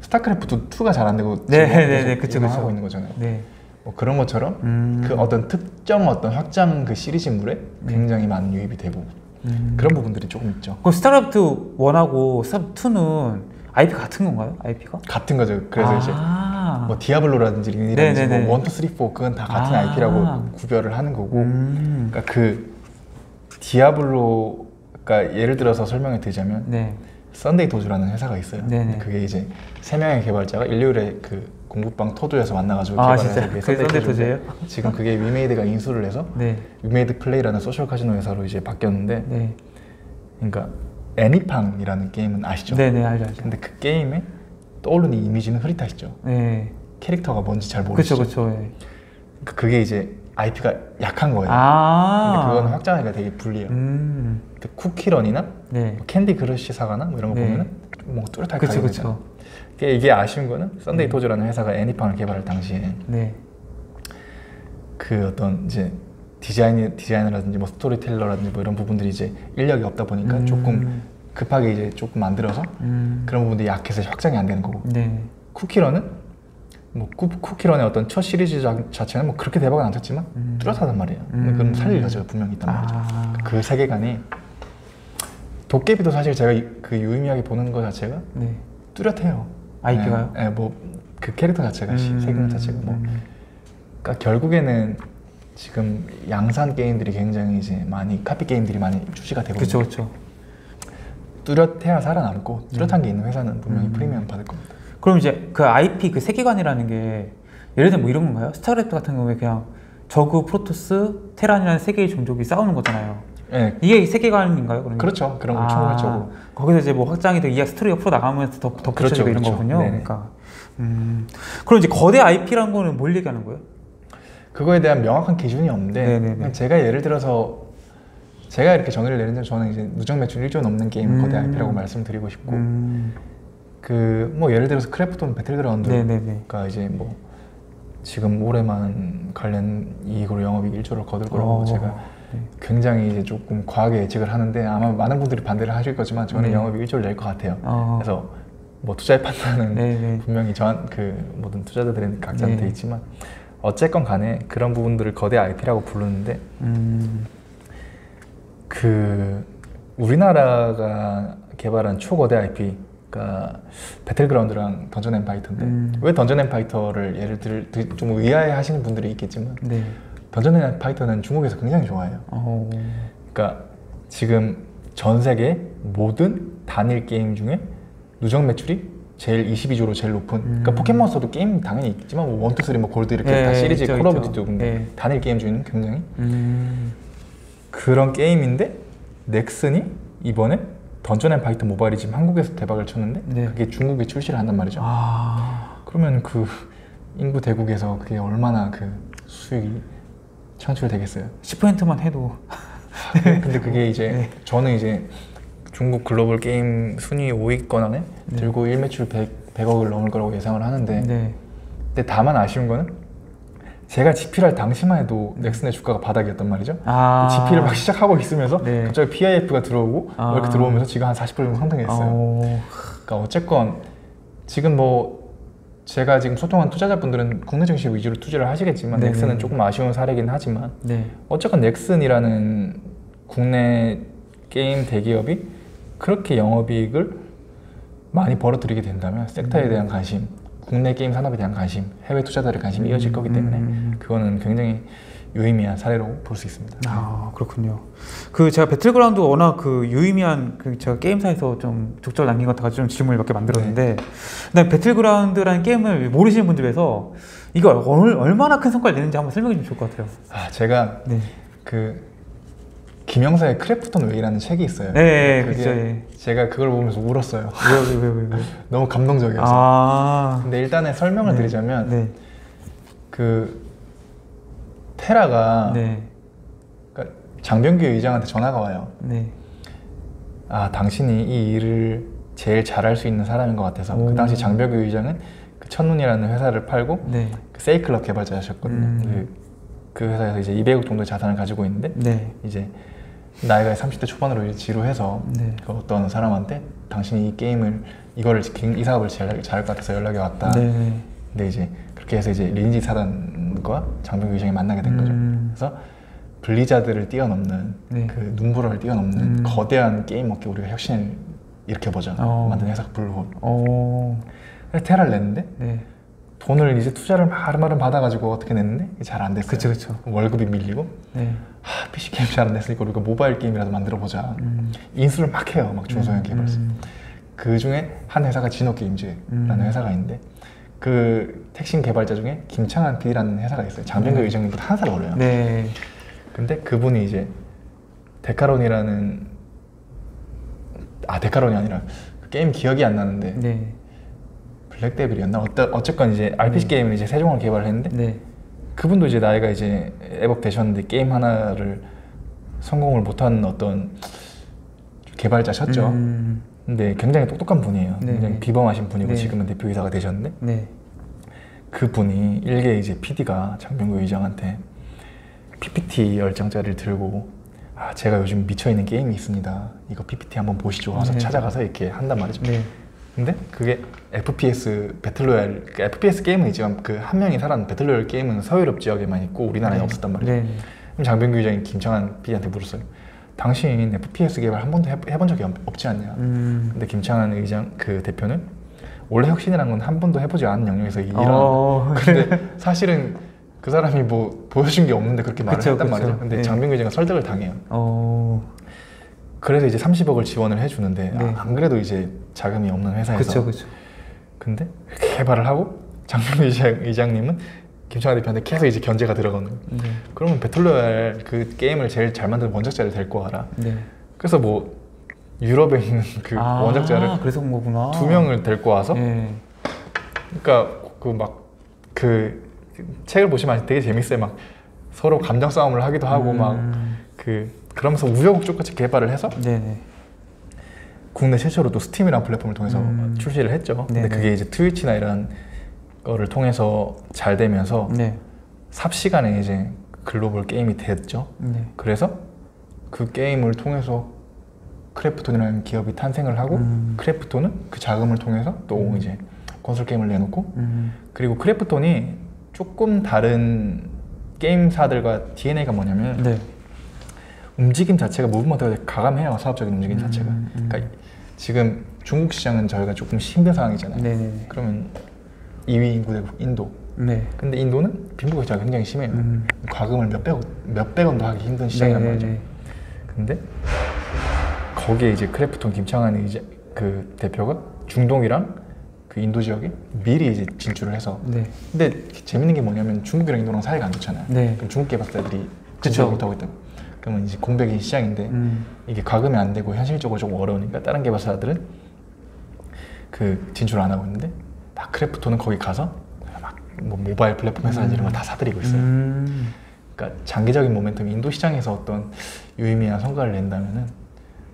스타크래프트 2가 잘 안 되고 네, 지금 네, 계속 네, 그쵸, 하고 그쵸. 있는 거잖아요. 네. 뭐 그런 것처럼 음. 그 어떤 특정 어떤 확장 그 시리즈물에 굉장히 많은 유입이 되고 음. 그런 부분들이 조금 있죠. 그 스타크래프트 1하고 스타크래프트 2는 IP가 같은 건가요? IP가? 같은 거죠. 그래서 이제 아. 뭐 디아블로라든지 네네네. 뭐 1, 2, 3, 4 그건 다 같은 아. IP라고 구별을 하는 거고 음. 그러니까 그 디아블로 그러니까 예를 들어서 설명을 드리자면 네. 썬데이 토즈라는 회사가 있어요. 네네. 그게 이제 세 명의 개발자가 일요일에 그 공부방 토즈에서 만나가지고 아, 개발해서? 그게 썬데이 토즈예요? 지금 그게 위메이드가 인수를 해서 네. 위메이드 플레이라는 social 카지노 회사로 이제 바뀌었는데 네. 그러니까 애니팡이라는 게임은 아시죠? 네네 알죠 알죠. 근데 그 게임에 떠오르는 이미지는 흐릿하시죠? 네. 캐릭터가 뭔지 잘 그렇죠 모르시죠? 그렇죠. 예. 그- 그게 이제 IP가 약한 거예요. 아. 근데 그거는 확장하기가 되게 불리해요. 음. 그 쿠키런이나 네. 뭐 캔디 크러쉬 사가나 뭐 이런 거 네. 보면은 뭐 뚜렷하게 각인이 그렇죠. 이게, 이게 아쉬운 거는 썬데이 토즈라는 회사가 애니팡을 개발할 당시에 네. 그 어떤 이제 디자인 디자이너라든지 뭐 storyteller라든지 뭐 이런 부분들이 이제 인력이 없다 보니까 음. 조금 급하게 이제 조금 만들어서 음. 그런 부분들이 약해서 확장이 안 되는 거고 네. 쿠키런은 뭐 쿠, 쿠키런의 어떤 첫 시리즈 자, 자체는 뭐 그렇게 대박은 안 쳤지만 음. 뚜렷하단 말이에요. 음. 그건 살릴 여지가 분명히 있단 말이죠. 아. 그 세계관이 도깨비도 사실 제가 이- 그 유의미하게 보는 것 자체가 네. 뚜렷해요. IP가요? 네, 뭐그 캐릭터 자체가 시- 음. 세계관 자체가 뭐 음. 그러니까 결국에는 지금 양산 게임들이 굉장히 이제 많이 카피 게임들이 많이 출시가 되고 그렇죠 그렇죠. 뚜렷해야 살아남고 뚜렷한 게 있는 회사는 분명히 음. 프리미엄 받을 겁니다. 그럼 이제 그 IP 그 세계관이라는 게 예를 들면 뭐 이런 건가요? 스타크래프트 같은 경우에 그냥 저그, 프로토스, 테란이라는 세 개의 종족이 싸우는 거잖아요. 네, 이게 세계관인가요? 그러면? 그렇죠. 그런 거 아, 총괄적으로. 거기서 이제 뭐 확장이 되고 이야기 스토리가 풀어 나가면서 더 덧붙여지고 그렇죠, 이런 그렇죠. 거군요. 네네. 그러니까 음. 그럼 이제 거대 IP라는 거는 뭘 얘기하는 거예요? 그거에 대한 명확한 기준이 없는데 네네네. 제가 예를 들어서 제가 이렇게 정의를 내린다면 저는 이제 누적 매출 1조 넘는 게임을 음. 거대 IP라고 말씀드리고 싶고 음. 그뭐 예를 들어서 크래프톤 배틀그라운드가. 이제 뭐 지금 올해만 관련 이익으로 영업이 1조를 거둘 거라고 어, 제가 네. 굉장히 이제 조금 과하게 예측을 하는데 아마 많은 분들이 반대를 하실 거지만 저는 네. 영업이 1조를 낼 것 같아요. 어. 그래서 뭐 투자의 판단은 네네. 분명히 저한 그 모든 투자자들은 각자한테 네. 있지만 어쨌건 간에 그런 부분들을 거대 IP라고 부르는데 음. 그 우리나라가 개발한 초거대 IP가 배틀그라운드랑 던전 앤 파이터인데 음. 왜 던전 앤 파이터를 예를 들 좀 의아해 하시는 분들이 있겠지만 네. 던전 앤 파이터는 중국에서 굉장히 좋아해요. 어. 그러니까 지금 전 세계 모든 단일 게임 중에 누적 매출이 제일 22조로 제일 높은 그러니까 음. 포켓몬스터도 게임 당연히 있지만 뭐 1, 2, 3, 뭐 골드 이렇게 네, 다 시리즈 콜 오브. 듀티도 근데 네. 단일 게임 중에는 굉장히 음. 그런 게임인데 넥슨이 이번에 던전 앤 파이터 모바일이 지금 한국에서 대박을 쳤는데 네. 그게 중국에 출시를 한단 말이죠. 아. 그러면 그 인구 대국에서 그게 얼마나 그 수익이 창출되겠어요. 10%만 해도 근데 그게 이제 네. 저는 이제 중국 글로벌 게임 순위 5위권 안에 네. 들고 일 매출 100, 100억을 넘을 거라고 예상을 하는데 네. 근데 다만 아쉬운 거는 제가 GP를 할 당시만 해도 넥슨의 주가가 바닥이었단 말이죠. 아. GP를 막 시작하고 있으면서 네. 갑자기 PIF가 들어오고 아. 이렇게 들어오면서 지금 한 40% 정도 상승했어요. 어. 그러니까 어쨌건 지금 뭐 제가 지금 소통한 투자자분들은 국내 증시 위주로 투자를 하시겠지만 네네. 넥슨은 조금 아쉬운 사례긴 하지만 네. 어쨌건 넥슨이라는 국내 게임 대기업이 그렇게 영업이익을 많이 벌어들이게 된다면 sector에 대한 관심, 국내 게임 산업에 대한 관심, 해외 투자자들의 관심이 이어질 거기 때문에 음. 그거는 굉장히 유의미한 사례로 볼 수 있습니다. 아 그렇군요. 그 제가 배틀그라운드 워낙 그 유의미한 그 제가 게임사에서 좀 족적 남긴 것 같아서 좀 질문을 몇 개 만들었는데, 그다음 배틀그라운드라는 게임을 모르시는 분들 위해서 이거 얼, 얼마나 큰 성과를 내는지 한번 설명해 주면 좋을 것 같아요. 아, 제가 네. 그 김영사의 크래프톤 웨이라는 책이 있어요. 네, 그게 그죠. 예. 제가 그걸 보면서 울었어요. 왜왜 왜왜 왜? 너무 감동적이어서. 아. 근데 일단은 설명을 네. 드리자면 네. 그 테라가 네. 그러니까 장병규 의장한테 전화가 와요. 네. 아 당신이 이 일을 제일 잘할 수 있는 사람인 것 같아서 오. 그 당시 장병규 의장은 그 첫눈이라는 회사를 팔고 네. 그 세이클럽 개발자셨거든요. 음. 그, 그 회사에서 이제 200억 정도의 자산을 가지고 있는데 네. 이제 나이가 30대 초반으로 이제 지루해서 네. 그 어떤 사람한테 당신이 이 게임을 이거를 기- 이 사업을 잘, 잘할 것 같아서 연락이 왔다. 네. 근데 이제 그렇게 해서 이제 리니지 사단 과 장병규 의장이 만나게 된 거죠. 음. 그래서 블리자드를 뛰어넘는 네. 그 눈보라를 뛰어넘는 음. 거대한 게임 업계 우리가 혁신을 일으켜보자 어. 만든 회사가 블루홀 어. 그래서 테라를 냈는데 네. 돈을 이제 투자를 알음알음 받아가지고 어떻게 냈는데 잘 안 됐어요 그쵸 그쵸. 월급이 밀리고 네. 하, PC 게임 잘 안 됐으니까 우리가 모바일 게임이라도 만들어보자 음. 인수를 막 해요 막 중소형 개발사 음. 그 중에 한 회사가 지노 게임즈라는 음. 회사가 있는데 그 핵심 개발자 중에 김창한 PD라는 회사가 있어요 장병규 음. 의장님보다 한 살 어려요 네. 근데 그분이 이제 데카론이라는 아 데카론이 아니라 그 게임 기억이 안 나는데 네. 블랙데빌이었나? 어떠, 어쨌건 이제 RPG 게임을 이제 세 종을 개발을 했는데 네. 그분도 이제 나이가 이제 애벅 되셨는데 게임 하나를 성공을 못한 어떤 개발자셨죠. 음, 근데 굉장히 똑똑한 분이에요. 네, 굉장히 네. 비범하신 분이고 네. 지금은 대표이사가 되셨는데 네. 그 분이 일개 이제 PD가 장병규 의장한테 PPT 10장짜리를 들고 아 제가 요즘 미쳐 있는 게임이 있습니다. 이거 PPT 한번 보시죠. 와서 네. 찾아가서 이렇게 한단 말이죠. 네. 근데 그게 FPS 배틀로얄 그 FPS 게임은 있지만 그 한 명이 살아는 배틀로얄 게임은 서유럽 지역에만 있고 우리나라에 네. 없었단 말이죠. 네. 그럼 장병규 의장이 김창한 PD한테 물었어요. 당신 FPS 개발 한 번도 해, 해본 적이 없- 없지 않냐? 음. 근데 김창한 의장 그 대표는 원래 혁신이란 건 한 번도 해보지 않은 영역에서 일어난 어, 근데 사실은 그 사람이 뭐 보여준 게 없는데 그렇게 말을 그쵸, 했단 그쵸. 말이죠. 근데 네. 장병규 의장은 설득을 당해요. 어. 그래서 이제 30억을 지원을 해주는데 네. 아, 안 그래도 이제 자금이 없는 회사에서 그쵸, 그쵸. 근데 개발을 하고 장병규 의장, 의장님은 김창한 대표한테 계속 이제 견제가 들어가는 거예요. 네. 그러면 배틀로얄 그 게임을 제일 잘 만든 원작자를 데리고 와라. 네. 그래서 뭐 유럽에 있는 그 아, 원작자를 그래서 온 거구나. 두 명을 데리고 와서 네. 그러니까 그 막그 책을 보시면 되게 재밌어요. 막 서로 감정 싸움을 하기도 하고 음. 막그 그러면서 우여곡절 끝에 개발을 해서 네네. 국내 최초로 또 스팀이라는 플랫폼을 통해서 음. 출시를 했죠. 근데 네네. 그게 이제 트위치나 이런 거를 통해서 잘 되면서 네. 삽시간에 이제 글로벌 게임이 됐죠. 네. 그래서 그 게임을 통해서 크래프톤이라는 기업이 탄생을 하고 음. 크래프톤은 그 자금을 통해서 또 음. 이제 건설 게임을 내놓고 음. 그리고 크래프톤이 조금 다른 게임사들과 DNA가 뭐냐면 네. 움직임 자체가 movement가 과감해요 사업적인 움직임 음, 자체가 음. 그러니까 지금 중국 시장은 저희가 조금 힘든 상황이잖아요 네네. 그러면 2위 인구 대국 인도 네. 근데 인도는 빈부가 진짜 굉장히 심해요 음. 과금을 몇백 몇백 원도 하기 힘든 시장이란 말이죠 네네네. 근데 거기에 이제 크래프톤 김창한 이제 그 대표가 중동이랑 그 인도 지역에 미리 이제 진출을 해서 네. 근데 재밌는 게 뭐냐면 중국이랑 인도랑 사이가 안 좋잖아요. 네. 그럼 중국 개발사들이 그쵸. 진출을 못하고 있다. 그러면 이제 공백의 시장인데 음. 이게 과금이 안 되고 현실적으로 조금 어려우니까 다른 개발사들은 그 진출을 안 하고 있는데 막 크래프톤은 거기 가서 막 뭐 모바일 플랫폼 회사 이런 거 다 사들이고 있어요. 음. 그러니까 장기적인 모멘텀 인도 시장에서 어떤 유의미한 성과를 낸다면은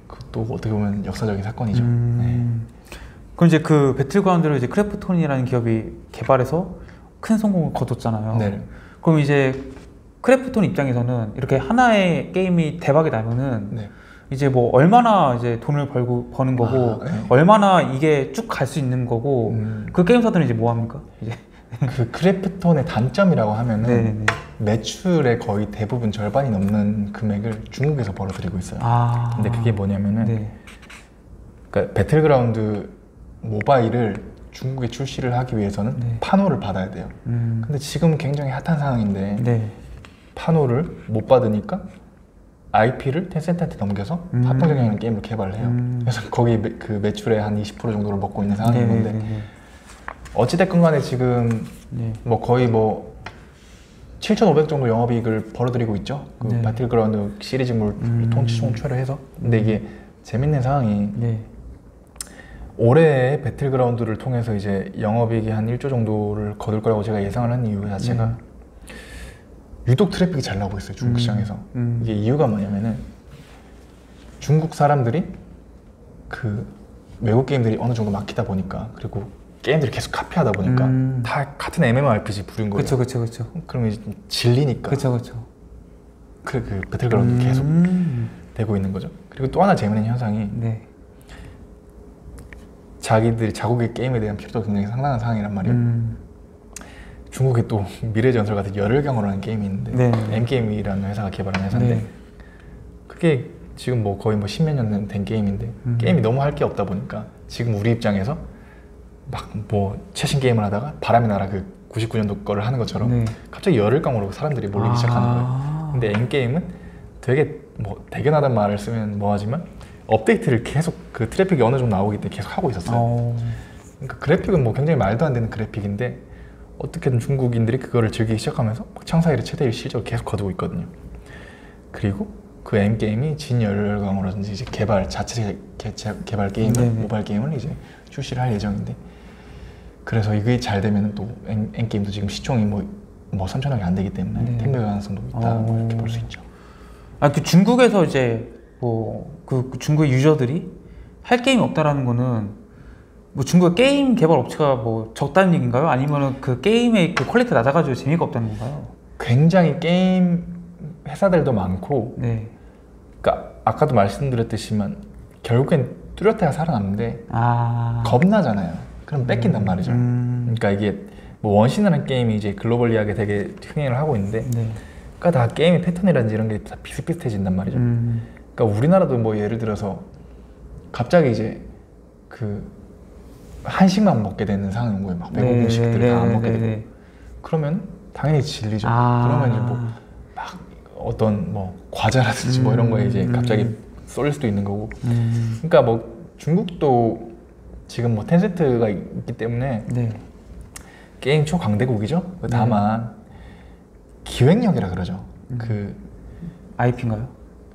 그것도 어떻게 보면 역사적인 사건이죠. 네. 음. 그럼 이제 그 배틀그라운드를 이제 크래프톤이라는 기업이 개발해서 큰 성공을 거뒀잖아요. 네. 그럼 이제 크래프톤 입장에서는 이렇게 하나의 게임이 대박이 나면은 네. 이제 뭐 얼마나 이제 돈을 벌고 버는 거고 아, 네. 얼마나 이게 쭉 갈 수 있는 거고 음. 그 게임사들은 이제 뭐 합니까? 이제 그 크래프톤의 단점이라고 하면은 네네네. 매출의 거의 대부분 절반이 넘는 금액을 중국에서 벌어들이고 있어요. 아. 근데 그게 뭐냐면은 네. 그러니까 배틀그라운드 모바일을 중국에 출시를 하기 위해서는 네. 판호를 받아야 돼요. 음. 근데 지금 굉장히 핫한 상황인데 네. 판호를 못 받으니까 IP를 텐센트한테 넘겨서 음. 합동적인 게임을 개발을 해요. 음. 그래서 거기 매- 그 매출의 한 20% 정도를 먹고 있는 상황인 건데 네네네. 어찌됐건 간에 지금 네. 뭐 거의 뭐 7,500 정도 영업이익을 벌어들이고 있죠. 그 네. 배틀그라운드 시리즈물 음. 통치 총체를 해서. 근데 이게 재밌는 상황이 네. 올해 배틀그라운드를 통해서 이제 영업이익이 한 1조 정도를 거둘 거라고 제가 예상을 한 이유 자체가 유독 트래픽이 잘 나오고 있어요 중국 음. 시장에서. 음. 이게 이유가 뭐냐면은 중국 사람들이 그 외국 게임들이 어느 정도 막히다 보니까 그리고 게임들이 계속 카피하다 보니까 음. 다 같은 MMORPG 부른 거예요. 그쵸 그쵸 그쵸. 그러면 이제 좀 질리니까 그쵸 그쵸. 그, 그 배틀그라운드 계속 음. 되고 있는 거죠. 그리고 또 하나 재밌는 현상이 네. 자기들이 자국의 게임에 대한 피로도가 굉장히 상당한 상황이란 말이에요. 음. 중국에 또 미래 전설 같은 열혈경으라는 게임이 있는데 네. M게임이라는 회사가 개발한 회사인데 네. 그게 지금 뭐 거의 뭐 십몇 년 된 게임인데 음. 게임이 너무 할 게 없다 보니까 지금 우리 입장에서 막 뭐 최신 게임을 하다가 바람의 나라 그 99년도 거를 하는 것처럼 네. 갑자기 열혈강으로 사람들이 몰리기 아. 시작하는 거예요. 근데 M게임은 되게 뭐 대견하단 말을 쓰면 뭐하지만 업데이트를 계속 그 트래픽이 어느 정도 나오기 때문에 계속 하고 있었어요. 어. 그러니까 그래픽은 뭐 굉장히 말도 안 되는 그래픽인데 어떻게든 중국인들이 그거를 즐기기 시작하면서 창사일의 최대의 실적을 계속 거두고 있거든요. 그리고 그 엠게임이 진열혈강호라든지 이제 개발 자체 개, 개발 게임을 네네. 모바일 게임을 이제 출시를 할 예정인데 그래서 이게 잘 되면 또 엠게임도 지금 시총이 뭐뭐 3천억이 안 되기 때문에 네. 택배 가능성도 있다 어. 뭐 이렇게 볼 수 있죠. 아 그 중국에서 이제 뭐그 그 중국의 user들이 할 게임이 없다라는 거는 뭐 중국 게임 개발 업체가 뭐 적다는 얘기인가요? 아니면은 그 게임의 그 quality 낮아가지고 재미가 없다는 건가요? 굉장히 게임 회사들도 많고 네. 그러니까 아까도 말씀드렸듯이만 결국엔 뚜렷해야 살아남는데 아. 겁나잖아요. 그럼 뺏긴단 말이죠. 음. 그러니까 이게 뭐 원신이라는 게임이 이제 글로벌리하게 되게 흥행을 하고 있는데 네. 그러니까 다 게임의 패턴이라든지 이런 게 다 비슷비슷해진단 말이죠. 음. 그러니까 우리나라도 뭐 예를 들어서 갑자기 이제 그 한식만 먹게 되는 상황이 온 거예요. 막 외국 네, 음식들을 네, 다안 네, 먹게 네, 되고 네. 그러면 당연히 질리죠. 아. 그러면 이제 뭐 막 어떤 뭐 과자라든지 뭐 이런 거에 이제 음. 갑자기 쏠릴 수도 있는 거고. 음. 그러니까 뭐 중국도 지금 뭐 텐센트가 있기 때문에 네. 게임 초강대국이죠. 다만 기획력이라 그러죠. 음. 그 IP인가요?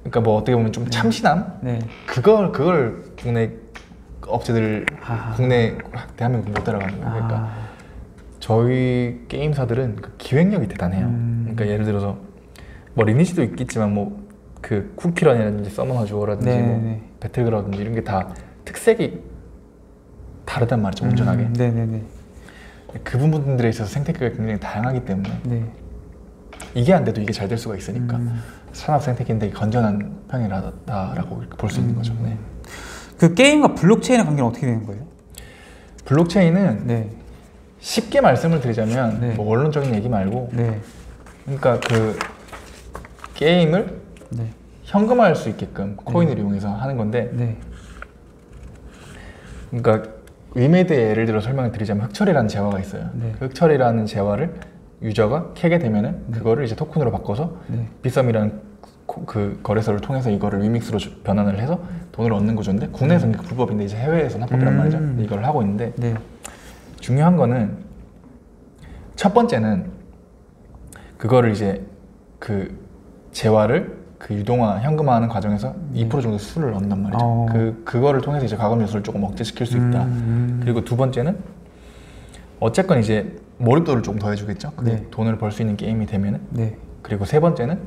그러니까 뭐 어떻게 보면 좀 참신함 네. 그걸 그걸 국내 업체들 아하. 국내 대한민국 못 따라가는 거예요. 그러니까 아. 저희 게임사들은 그 기획력이 대단해요. 음. 그러니까 예를 들어서 뭐 리니지도 있겠지만 뭐 그 쿠키런이라든지 서머너즈 워라든지 네, 뭐 네. 배틀그라운드 이런 게 다 특색이 다르단 말이죠. 온전하게. 음, 네네네. 그 부분들에 있어서 생태계가 굉장히 다양하기 때문에 네. 이게 안 돼도 이게 잘 될 수가 있으니까 음. 산업 생태계인데 건전한 편이라다라고 볼 수 있는 거죠. 네. 그 게임과 블록체인의 관계는 어떻게 되는 거예요? 블록체인은 네. 쉽게 말씀을 드리자면 네. 뭐 원론적인 얘기 말고 네. 그러니까 그 게임을 네. 현금화할 수 있게끔 코인을 이용해서 하는 건데 네. 그러니까 위메드의 예를 들어 설명을 드리자면 흑철이라는 재화가 있어요. 네. 그 흑철이라는 재화를 유저가 캐게 되면은 그거를 이제 토큰으로 바꿔서 네. 비썸이라는 코- 그 거래소를 통해서 이거를 위믹스로 주- 변환을 해서 돈을 얻는 구조인데 국내에서는 이게 불법인데 이제 해외에서는 합법이란 음. 말이죠. 이걸 하고 있는데 네. 중요한 거는 첫 번째는 그거를 이제 그 재화를 그 유동화 현금화하는 과정에서 2% 정도 수를 얻는단 말이죠. 어. 그 그거를 통해서 이제 과금 요소를 조금 억제시킬 수 있다. 음. 그리고 두 번째는 어쨌건 이제 몰입도를 조금 더 해주겠죠. 근데 네. 돈을 벌 수 있는 게임이 되면은 네. 그리고 세 번째는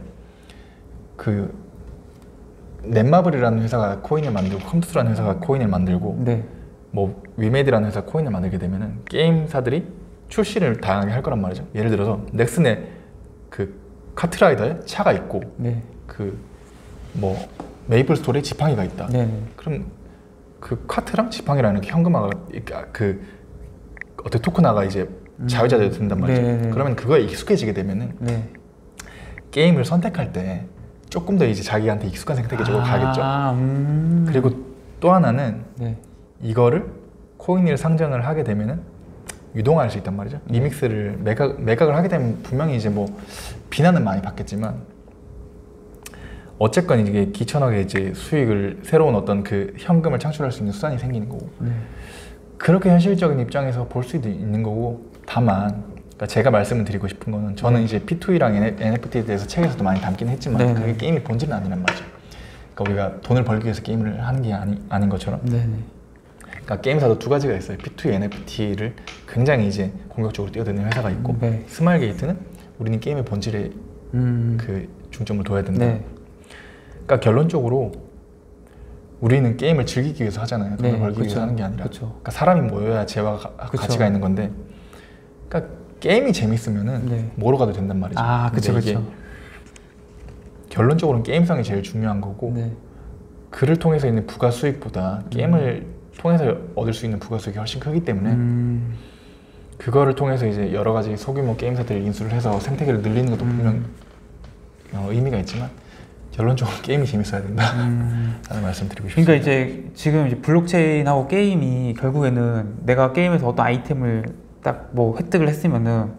그 넷마블이라는 회사가 코인을 만들고 컴투스라는 회사가 코인을 만들고 네. 뭐 위메이드라는 회사 코인을 만들게 되면은 게임사들이 출시를 다양하게 할 거란 말이죠. 예를 들어서 넥슨의 그 카트라이더에 차가 있고 네. 그뭐 메이플 스토리에 지팡이가 있다. 네. 네. 그럼 그 카트랑 지팡이라는 게 현금화가 그 어떻게 토큰화가 이제 자유자재로 된단 말이죠. 네, 네. 그러면 그거에 익숙해지게 되면은 네. 게임을 선택할 때 조금 더 이제 자기한테 익숙한 생태계 쪽으로 가겠죠. 아, 음. 그리고 또 하나는 네. 이거를 코인을 상정을 하게 되면은 유동화할 수 있단 말이죠. 네. 리믹스를 매각 매각을 하게 되면 분명히 이제 뭐 비난은 많이 받겠지만 어쨌건 이게 기천하게 이제 수익을 새로운 어떤 그 현금을 창출할 수 있는 수단이 생기는 거고 네. 그렇게 현실적인 입장에서 볼 수도 있는 거고 다만 그러니까 제가 말씀을 드리고 싶은 거는 저는 이제 P2E랑 NFT에 대해서 책에서도 많이 담긴 했지만 네, 그게 네. 게임의 본질은 아니란 말이죠. 그러니까 우리가 돈을 벌기 위해서 게임을 하는 게 아니, 아닌 것처럼 네. 네. 그러니까 게임사도 두 가지가 있어요. P2E NFT를 굉장히 이제 공격적으로 뛰어드는 회사가 있고 네. 스마일 게이트는 우리는 게임의 본질에 음. 그 중점을 둬야 된다. 네. 그러니까 결론적으로 우리는 게임을 즐기기 위해서 하잖아요. 돈을 네, 벌기 그쵸. 위해서 하는 게 아니라. 그쵸. 그러니까 사람이 모여야 재화가 그쵸. 가치가 있는 건데. 그러니까 게임이 재밌으면은 네. 뭐로 가도 된단 말이죠. 아, 그쵸, 그쵸. 결론적으로는 게임성이 제일 중요한 거고 네. 그를 통해서 있는 부가 수익보다 게임을 통해서 얻을 수 있는 부가 수익이 훨씬 크기 때문에 음. 그거를 통해서 이제 여러 가지 소규모 게임사들을 인수를 해서 생태계를 늘리는 것도 음. 분명 어, 의미가 있지만 결론적으로 게임이 재밌어야 된다라는 음. 말씀 드리고 싶습니다. 그러니까 이제 지금 이제 블록체인하고 게임이 결국에는 내가 게임에서 어떤 아이템을 딱 뭐 획득을 했으면은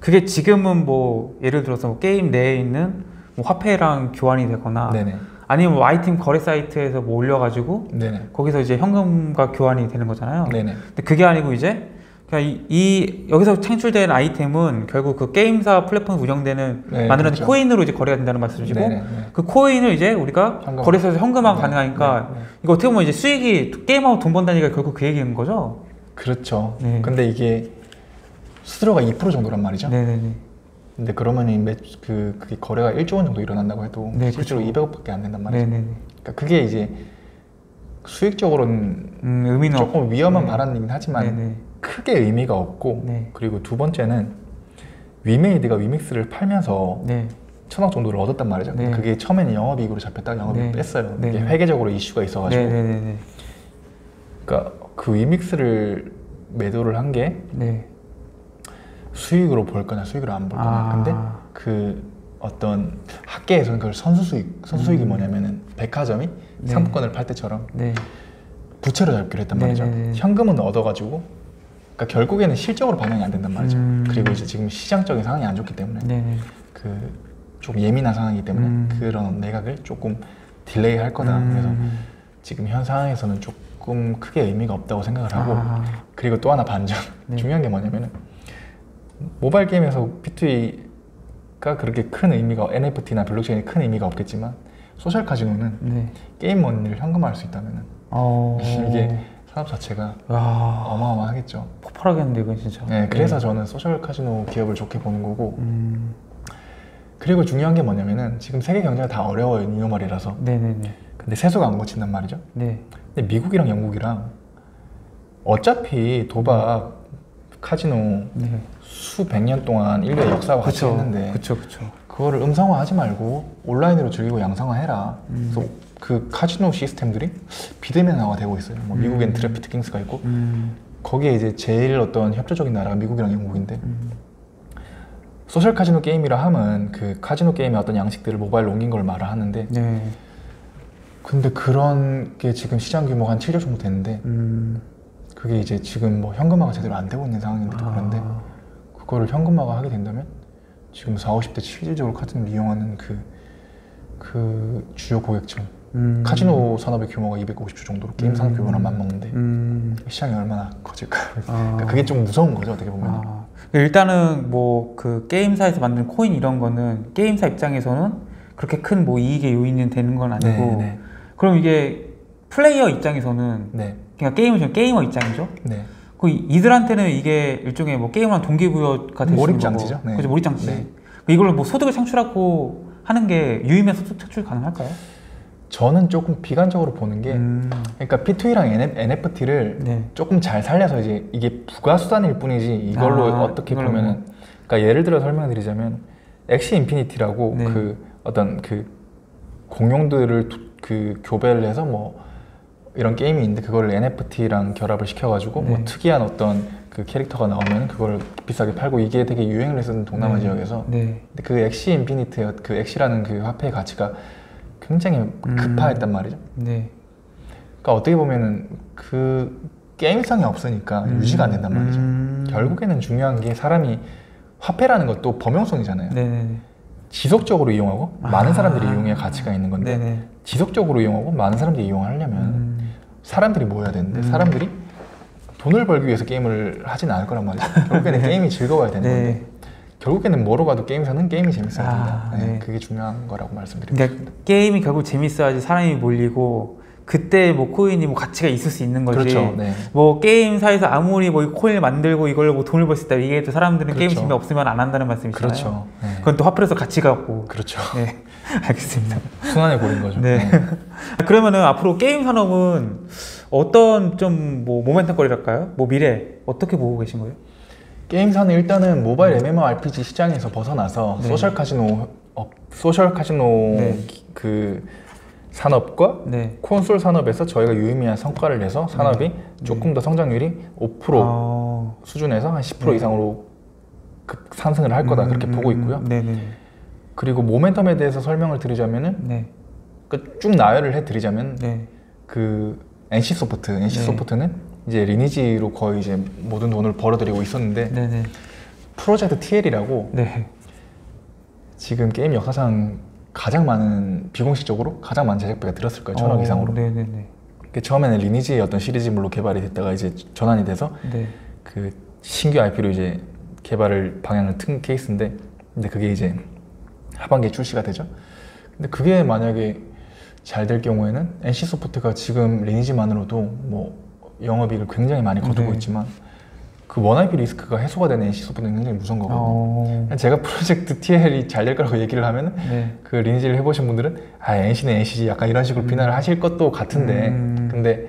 그게 지금은 뭐 예를 들어서 뭐 게임 내에 있는 뭐 화폐랑 교환이 되거나 네네. 아니면 뭐 아이템 거래 사이트에서 뭐 올려가지고 네네. 거기서 이제 현금과 교환이 되는 거잖아요. 네네. 근데 그게 아니고 이제 그러니까 이, 이 여기서 창출된 아이템은 결국 그 게임사 플랫폼 운영되는 네, 만드는 그렇죠. 코인으로 이제 거래가 된다는 말씀이시고 네, 네, 네. 그 코인을 이제 우리가 현금화. 거래소에서 현금화 네, 가능하니까 네, 네. 이거 어떻게 보면 이제 수익이 게임하고 돈 번다니까 결국 그 얘기인 거죠? 그렇죠. 네. 근데 이게 수수료가 2% 정도란 말이죠. 네네네. 근데 그러면 이 매, 그 그게 거래가 1조 원 정도 일어난다고 해도 네, 실제로 그렇죠. 200억밖에 안 된단 말이죠. 네네네. 그러니까 그게 이제 수익적으로는 음, 의미는 없- 조금 위험한 네. 발언이긴 하지만 네네. 크게 의미가 없고 네. 그리고 두 번째는 위메이드가 위믹스를 팔면서 네. 천억 정도를 얻었단 말이죠. 네. 그게 처음에는 영업이익으로 잡혔다가 영업이익 네. 뺐어요. 네. 이게 회계적으로 이슈가 있어가지고. 그러니까 그 위믹스를 매도를 한게 네. 수익으로 볼 거냐 수익으로 안볼 거냐. 아. 근데 그 어떤 학계에서는 그걸 선수 수익, 선수 수익이 음. 뭐냐면은 백화점이 네. 상품권을 팔 때처럼 네. 부채로 잡기로 했단 네, 말이죠. 네, 네. 현금은 얻어가지고 그러니까 결국에는 실적으로 반영이 안 된단 말이죠. 음. 그리고 이제 지금 시장적인 상황이 안 좋기 때문에 네네. 그좀 예민한 상황이기 때문에 음. 그런 매각을 조금 delay 할 거다. 그래서 음. 지금 지금 현 상황에서는 조금 크게 의미가 없다고 생각을 하고 아, 그리고 또 하나 반전 네. 중요한 게 뭐냐면은 모바일 게임에서 P2E가 그렇게 큰 의미가 NFT나 블록체인이 큰 의미가 없겠지만 소셜 카지노는 네. 게임 머니를 현금화할 수 있다면은 어. 이게 산업 자체가 와. 어마어마하겠죠. 폭발하겠는데 이건 진짜. 네, 그래서 저는 소셜 카지노 기업을 좋게 보는 거고 음. 그리고 중요한 게 뭐냐면은 지금 세계 경제가 다 어려워요 new normal이라서 네네네. 근데 세수가 안 걷힌단 말이죠. 네. 근데 미국이랑 영국이랑 어차피 도박 카지노 네. 수백 년 동안 인류의 역사와 같이 그쵸. 했는데 그쵸 그쵸. 그거를 음성화하지 말고 온라인으로 즐기고 양성화해라. 음. 그래서 그 카지노 시스템들이 비대면화가 되고 있어요. 뭐 음. 미국엔 DraftKings가 있고 음. 거기에 이제 제일 어떤 협조적인 나라가 미국이랑 영국인데 음. 소셜 카지노 게임이라 하면 그 카지노 게임의 어떤 양식들을 모바일로 옮긴 걸 말을 하는데 네. 근데 그런 게 지금 시장 규모가 한 7조 정도 되는데 음. 그게 이제 지금 뭐 현금화가 제대로 안 되고 있는 상황인데도 그런데 아. 그거를 현금화가 하게 된다면 지금 4, 50대 실질적으로 카지노를 이용하는 그, 그 주요 고객층 음. 카지노 산업의 규모가 250조 정도로 게임 산업 음. 규모랑 맞먹는데 음. 시장이 얼마나 커질까 아. 그러니까 그게 좀 무서운 거죠 어떻게 보면 아, 일단은 뭐 그 게임사에서 만든 코인 이런 거는 게임사 입장에서는 그렇게 큰 뭐 이익의 요인이 되는 건 아니고 네, 네, 그럼 이게 플레이어 입장에서는 네, 그러니까 게임은 지금 게이머 입장이죠. 네. 그 이들한테는 이게 일종의 뭐 게임이랑 동기부여가 될수 몰입 장치죠. 네. 그죠 몰입 장치. 네. 이걸로 뭐 소득을 창출하고 하는 게 유의미한 소득 창출 가능할까요? 저는 조금 비관적으로 보는 게 음, 그러니까 P2E랑 NFT를 네. 조금 잘 살려서 이제 이게 부가 수단일 뿐이지 이걸로 아, 어떻게 이걸로 보면은 그러니까 예를 들어 설명드리자면 Axie Infinity라고 네. 그 어떤 그 공룡들을 두- 그 교배를 해서 뭐 이런 게임이 있는데 그거를 NFT랑 결합을 시켜가지고 뭐 네. 특이한 어떤 그 캐릭터가 나오면 그걸 비싸게 팔고 이게 되게 유행을 했었던 동남아 네. 지역에서 네. 근데 그 Axie Infinity의 그 Axie라는 그 화폐의 가치가 굉장히 음. 급락했단 말이죠. 네. 그러니까 어떻게 보면은 그 게임성이 없으니까 음. 유지가 안 된단 말이죠. 음. 결국에는 중요한 게 사람이 화폐라는 것도 범용성이잖아요. 네네. 지속적으로 이용하고 많은 아. 사람들이 이용해야 가치가 있는 건데 네네. 지속적으로 이용하고 많은 사람들이 이용하려면 음. 사람들이 모여야 되는데 음. 사람들이 돈을 벌기 위해서 게임을 하진 않을 거란 말이죠. 결국에는 게임이 즐거워야 되는 네. 건데 결국에는 뭐로 가도 게임사는 게임이 재밌어야 된다. 아, 네, 네. 그게 중요한 거라고 말씀드립니다. 그러니까 게임이 결국 재밌어야지 사람이 몰리고 그때 뭐 코인이 뭐 가치가 있을 수 있는 거지. 그렇죠. 네. 뭐 게임사에서 아무리 뭐이 코인을 만들고 이걸로 뭐 돈을 벌 수 있다 이게 또 사람들은 게임 그렇죠. 재미 없으면 안 한다는 말씀이시잖아요. 그렇죠. 네. 그건 또 화폐로서 가치가 없고. 그렇죠. 네, 알겠습니다. 순환의 고린 거죠. 네. 그러면은 앞으로 게임 산업은 어떤 좀 뭐 모멘텀거리랄까요? 뭐 미래 어떻게 보고 계신 거예요? 게임사는 일단은 모바일 MMORPG 시장에서 벗어나서 네. 소셜 카지노 업, 소셜 카지노 네. 그 산업과 네. 콘솔 산업에서 저희가 유의미한 성과를 내서 산업이 네. 조금 더 성장률이 5% 어... 수준에서 한 10% 네. 이상으로 급 상승을 할 거다 그렇게 음, 보고 있고요. 네네. 그리고 모멘텀에 대해서 설명을 드리자면은 네. 그쭉 나열을 해드리자면 네. 그 NC 소프트, NC 네. 소프트는 이제 리니지로 거의 이제 모든 돈을 벌어들이고 있었는데 네네. 프로젝트 TL이라고 네. 지금 게임 역사상 가장 많은 비공식적으로 가장 많은 제작비가 들었을 거예요 천억 어, 이상으로 네네네. 그 처음에는 리니지의 어떤 시리즈물로 개발이 됐다가 이제 전환이 돼서 네. 그 신규 IP로 이제 개발을 방향을 튼 케이스인데 근데 그게 이제 하반기에 출시가 되죠. 근데 그게 만약에 잘 될 경우에는 NC 소프트가 지금 리니지만으로도 뭐 영업이익을 굉장히 많이 거두고 네. 있지만 그 원 IP 리스크가 해소가 되는 NC 소프트는 굉장히 무서운 거거든요. 어, 그냥 제가 프로젝트 TL이 잘 될 거라고 얘기를 하면은 네. 그 리니지를 해보신 분들은 아 NC는 NC지 약간 이런 식으로 비난을 하실 것도 같은데 음. 근데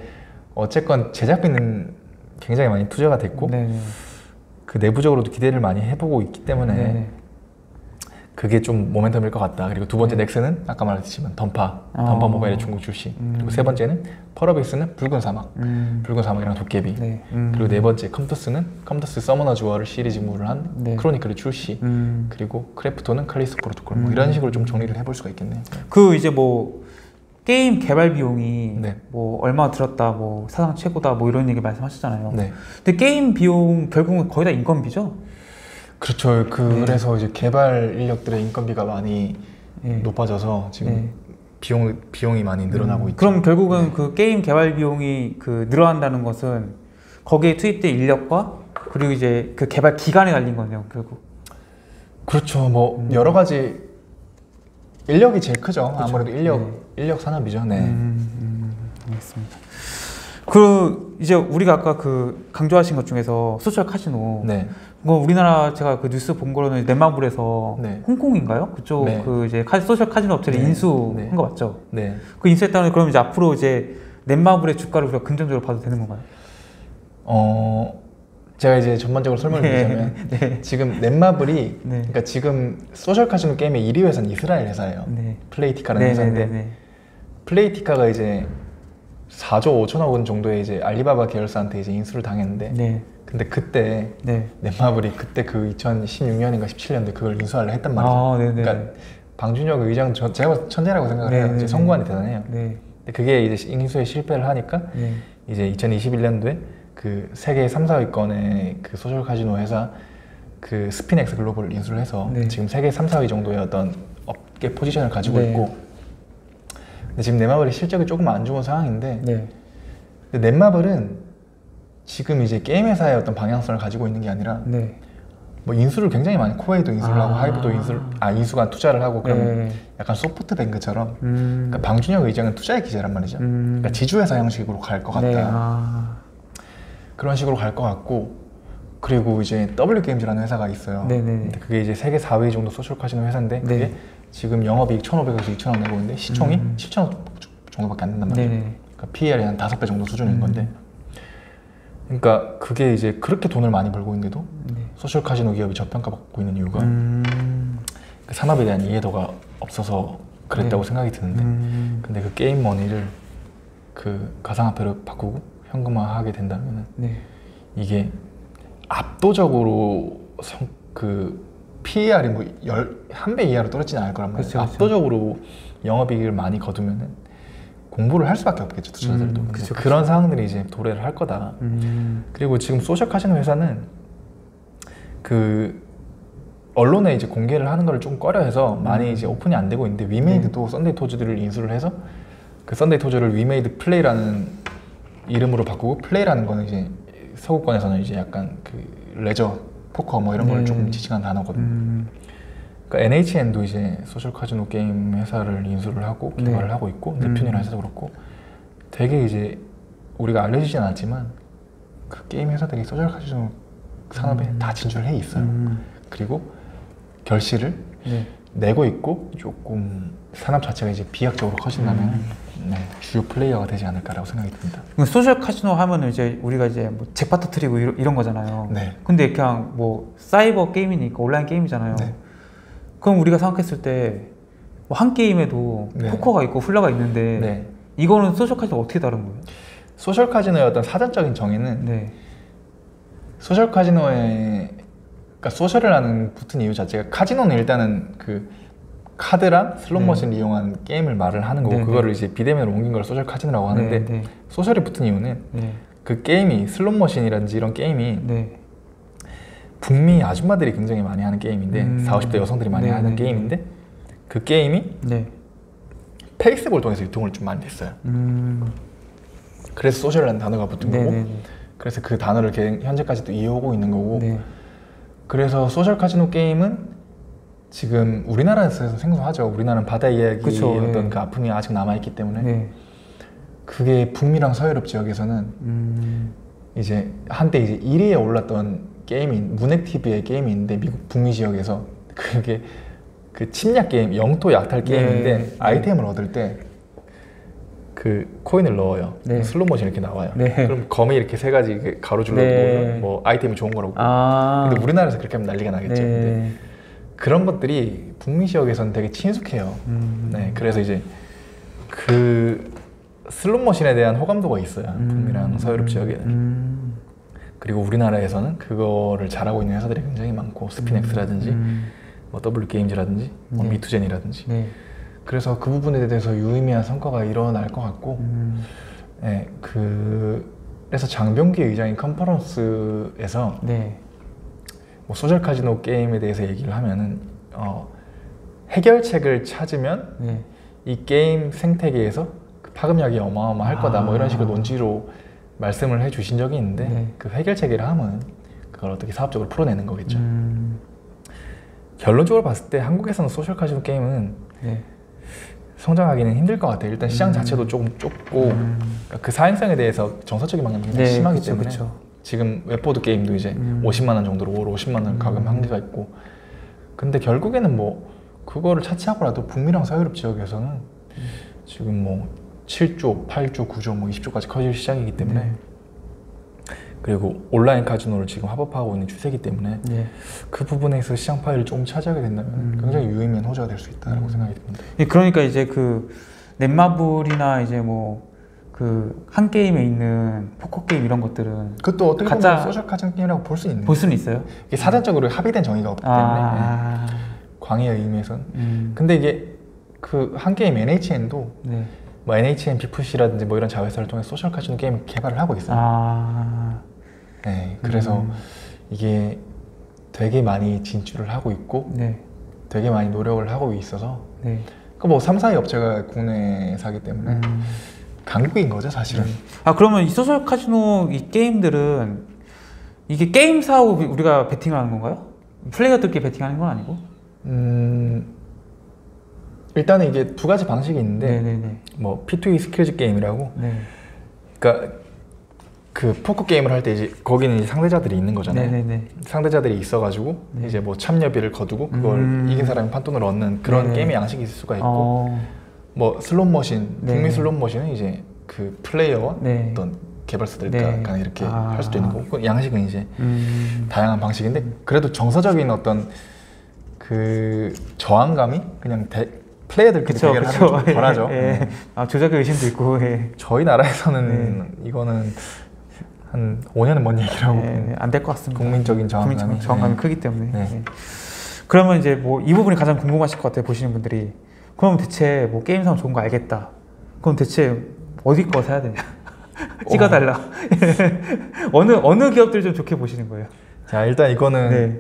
어쨌건 제작비는 굉장히 많이 투자가 됐고 네. 네. 그 내부적으로도 기대를 많이 해보고 있기 때문에 네. 그게 좀 모멘텀일 것 같다. 그리고 두 번째 네. 넥슨은 아까 말했지만 던파, 아. 던파 모바일의 중국 출시. 음. 그리고 세 번째는 펄어비스는 붉은 사막, 음. 붉은 사막이랑 도깨비. 네. 음. 그리고 네 번째 컴투스는 컴투스 Summoners War를 시리즈물을 한 네. Chronicle의 출시. 음. 그리고 크래프톤은 Callisto Protocol. 뭐 음. 이런 식으로 좀 정리를 해볼 수가 있겠네요. 그 이제 뭐 게임 개발 비용이 네. 뭐 얼마 들었다, 뭐 사상 최고다, 뭐 이런 얘기 말씀하셨잖아요. 네. 근데 게임 비용 결국은 거의 다 인건비죠? 그렇죠. 그 래서 이제 개발 인력들의 인건비가 많이 네. 높아져서 지금 네. 비용 비용이 많이 늘어나고 음, 있죠. 그럼 결국은 네. 그 게임 개발 비용이 그 늘어난다는 것은 거기에 투입된 인력과 그리고 이제 그 개발 기간에 달린 거네요, 결국. 그렇죠. 뭐 음. 여러 가지 인력이 제일 크죠. 그렇죠. 아무래도 인력 인력 산업이죠. 네. 음, 음, 알겠습니다. 그 이제 우리가 아까 그 강조하신 것 중에서 소셜 카지노. 네. 뭐 우리나라 제가 그 뉴스 본 거로는 넷마블에서 네. 홍콩인가요? 그쪽 네. 그 이제 카, 소셜 카지노 업체를 네. 인수한 네. 거 맞죠? 네. 그 인수했다면 그럼 이제 앞으로 이제 넷마블의 주가를 우리가 긍정적으로 봐도 되는 건가요? 어 제가 이제 전반적으로 설명을 드리자면 네. 지금 넷마블이 네. 그러니까 지금 소셜 카지노 게임의 1위 회사는 이스라엘 회사예요. 네. Playtika라는 네, 회사인데 네, 네, Playtika가 이제 4조 5천억 원 정도의 이제 알리바바 계열사한테 이제 인수를 당했는데 네. 근데 그때 네. 넷마블이 그때 그 2016년인가 17년도에 그걸 인수하려 했단 말이죠. 아, 네, 네. 그러니까 방준혁 의장 저, 제가 천재라고 생각을 네, 해요. 네, 이제 네. 선구안이 대단해요. 네. 근데 그게 이제 인수에 실패를 하니까 네. 이제 2021년도에 그 세계 3, 4위권의 그 소셜 카지노 회사 그 SpinX Global을 인수를 해서 네. 지금 세계 3, 4위 정도의 어떤 업계 포지션을 가지고 네. 있고 근데 지금 넷마블이 실적이 조금 안 좋은 상황인데 네. 근데 넷마블은 지금 이제 게임 회사의 어떤 방향성을 가지고 있는 게 아니라 네. 뭐 인수를 굉장히 많이 코웨이도 인수를 아. 하고 하이브도 인수를 아 인수가 투자를 하고 그러면 네. 약간 소프트 뱅크처럼 음. 그러니까 방준혁 의장은 투자의 귀재란 말이죠. 음. 그러니까 지주회사 형식으로 갈 것 같다. 네. 아. 그런 식으로 갈 것 같고 그리고 이제 W 게임즈라는 회사가 있어요. 네네. 근데 그게 이제 세계 4위 정도 소셜 카지노 회사인데 그게 네. 지금 영업이익 1,500에서 2,000억 내고 있는데 시총이 음. 7,000억 정도밖에 안 된단 말이에요. 네네. 그러니까 PER이 한 5배 정도 수준인 음. 건데 그러니까 그게 이제 그렇게 돈을 많이 벌고 있는데도 네. 소셜 카지노 기업이 저평가받고 있는 이유가 음. 그 산업에 대한 이해도가 없어서 그랬다고 네. 생각이 드는데 음. 근데 그 게임 머니를 그 가상화폐로 바꾸고 현금화하게 된다면 네. 이게 압도적으로 성, 그 PER이 뭐 한 배 이하로 떨어지진 않을 거란 말이에요. 그쵸, 그쵸. 압도적으로 영업이익을 많이 거두면은 공부를 할 수밖에 없겠죠 투자자들도. 음, 그쵸, 그런 상황들이 이제 도래를 할 거다. 음. 그리고 지금 소셜 카지노 회사는 그 언론에 이제 공개를 하는 걸 좀 꺼려해서 많이 이제 오픈이 안 되고 있는데 위메이드도 썬데이 토즈들을 인수를 해서 그 썬데이 토즈를 위메이드 플레이라는 이름으로 바꾸고 플레이라는 거는 이제 서구권에서는 이제 약간 그 레저 포커 뭐 이런 걸 네. 조금 지칭한 단어거든요. 음. 그러니까 NHN도 이제 소셜 카지노 게임 회사를 인수를 하고 네. 개발을 하고 있고 음. 넵튠이라는 회사도 그렇고 되게 이제 우리가 알려지진 않았지만 그 게임 회사들이 소셜 카지노 산업에 음. 다 진출을 해 있어요. 음. 그리고 결실을 네. 내고 있고 조금 산업 자체가 이제 비약적으로 커진다면 음. 네, 주요 플레이어가 되지 않을까라고 생각이 듭니다. 소셜 카지노 하면은 이제 우리가 이제 뭐 잭팟 터트리고 이런, 이런 거잖아요. 네. 근데 그냥 뭐 사이버 게임이니까 온라인 게임이잖아요. 네. 그럼 우리가 생각했을 때 뭐 한게임에도 네. 포커가 있고 훌라가 있는데 네. 이거는 소셜 카지노 어떻게 다른 거예요? 소셜 카지노의 어떤 사전적인 정의는 네. 소셜 카지노에 그러니까 소셜이라는 붙은 이유 자체가 카지노는 일단은 그 카드랑 슬롯 머신 이용한 게임을 말을 하는 거고 네, 네. 그거를 이제 비대면으로 옮긴 걸 소셜 카지노라고 하는데 네, 네, 소셜이 붙은 이유는 네, 그 게임이 슬롯 머신이라든지 이런 게임이 네. 북미 아줌마들이 굉장히 많이 하는 게임인데 음. 40, 50대 여성들이 많이 네, 하는 네, 게임인데 그 게임이 네. 페이스북을 통해서 유통을 좀 많이 했어요. 음. 그래서 소셜이라는 단어가 붙은 네, 거고 네, 네. 그래서 그 단어를 개- 현재까지도 이어오고 있는 거고 네. 그래서 소셜 카지노 게임은 지금 우리나라에서 생소하죠. 우리나라는 바다 이야기 그쵸, 어떤 예. 그 아픔이 아직 남아 있기 때문에 네. 그게 북미랑 서유럽 지역에서는 음. 이제 한때 이제 1위에 올랐던 게임이 문 액티브의 게임이 있는데 미국 북미 지역에서 그게 그 침략 게임, 영토 약탈 게임인데 네. 아이템을 얻을 때 그 코인을 넣어요. 네. 슬롯 머신 이렇게 나와요. 네. 그럼 검이 이렇게 세 가지 가로줄로 네. 놓으면 뭐 아이템이 좋은 거라고. 아. 근데 우리나라에서 그렇게 하면 난리가 나겠죠. 근데 네. 그런 것들이 북미 지역에서는 되게 친숙해요. 음. 네, 그래서 이제 그 슬롯 머신에 대한 호감도가 있어요. 북미랑 서유럽 지역에는. 음. 그리고 우리나라에서는 그거를 잘하고 있는 회사들이 굉장히 많고 스핀엑스라든지 음. 뭐 더블유 게임즈라든지 뭐 네. 미투젠이라든지 네. 그래서 그 부분에 대해서 유의미한 성과가 일어날 것 같고 음. 네, 그 그래서 장병규 의장이 컨퍼런스에서 네. 뭐 소셜 카지노 게임에 대해서 얘기를 하면은 어, 해결책을 찾으면 네. 이 게임 생태계에서 그 파급력이 어마어마할 거다 뭐 이런 식으로 아. 논지로 말씀을 해주신 적이 있는데 네. 그 해결책이라 함은 그걸 어떻게 사업적으로 풀어내는 거겠죠. 음. 결론적으로 봤을 때 한국에서는 소셜 카지노 게임은 네. 성장하기는 힘들 것 같아요. 일단 시장 음. 자체도 조금 좁고 음. 그러니까 그 사행성에 대해서 정서적인 방향이 굉장히 네, 심하기 그쵸, 때문에 그쵸. 지금 웹보드 게임도 이제 음. 50만 원 정도로 올 50만 원 과금 음. 한계가 있고 근데 결국에는 뭐 그거를 차치하고라도 북미랑 서유럽 지역에서는 지금 뭐 7조, 8조, 9조, 뭐 20조까지 커질 시장이기 때문에 네. 그리고 온라인 카지노를 지금 합법화하고 있는 추세이기 때문에 네. 그 부분에서 시장 파이를 조금 차지하게 된다면 음. 굉장히 유의미한 호재가 될 수 있다고 음. 생각이 듭니다. 예, 그러니까 이제 그 넷마블이나 이제 뭐 그 한게임에 있는 포커 게임 이런 것들은 그것도 어떻게 보면 가짜- 소셜 카지노 게임이라고 볼 수 있는 볼 수는 있어요. 이게 사전적으로 합의된 정의가 없기 때문에 아. 광의의 의미에서는 음. 근데 이게 그 한게임 NHN도 네. 뭐 NHN 빅풋이라든지 뭐 이런 자회사를 통해 소셜 카지노 게임 개발을 하고 있어요. 아. 네, 그래서 음. 이게 되게 많이 진출을 하고 있고 네. 되게 많이 노력을 하고 있어서 네. 그뭐 3, 4위 업체가 국내사기 때문에 음. 강국인 거죠 사실은. 아 그러면 이 소셜 카지노 이 게임들은 이게 게임 사업 우리가 베팅을 하는 건가요? 플레이어들끼리 베팅하는 건 아니고? 음, 일단은 이게 두 가지 방식이 있는데 네네네. 뭐 P2E 스킬즈 게임이라고 네. 그러니까 그 포커 게임을 할 때 이제 거기는 이제 상대자들이 있는 거잖아요. 네네네. 상대자들이 있어가지고 네. 이제 뭐 참여비를 거두고 그걸 음. 이긴 사람이 판돈을 얻는 그런 네네. 게임의 양식이 있을 수가 있고 어. 뭐 슬롯 머신 네. 북미 슬롯 머신은 이제 그 플레이어와 네. 어떤 개발사들 네. 간에 이렇게 아. 할 수도 있는 거고 그 양식은 이제 음. 다양한 방식인데 그래도 정서적인 어떤 그 저항감이 그냥 대, 플레이어들끼리 그쵸 대결을 그쵸. 좀 덜하죠. 예. 네. 아 조작의 의심도 있고. 예. 저희 나라에서는 이거는 한 5년은 먼 얘기라고 예. 안될 것 같습니다. 국민적인 저항감이 국민 저항감이 네. 크기 때문에. 네. 예. 그러면 이제 뭐 이 부분이 가장 궁금하실 것 같아요 보시는 분들이. 그럼 대체 뭐 게임 사업 좋은 거 알겠다. 그럼 대체 어디 거 사야 되냐? 찍어달라. 어느 어느 기업들 좀 좋게 보시는 거예요? 자 일단 이거는 네.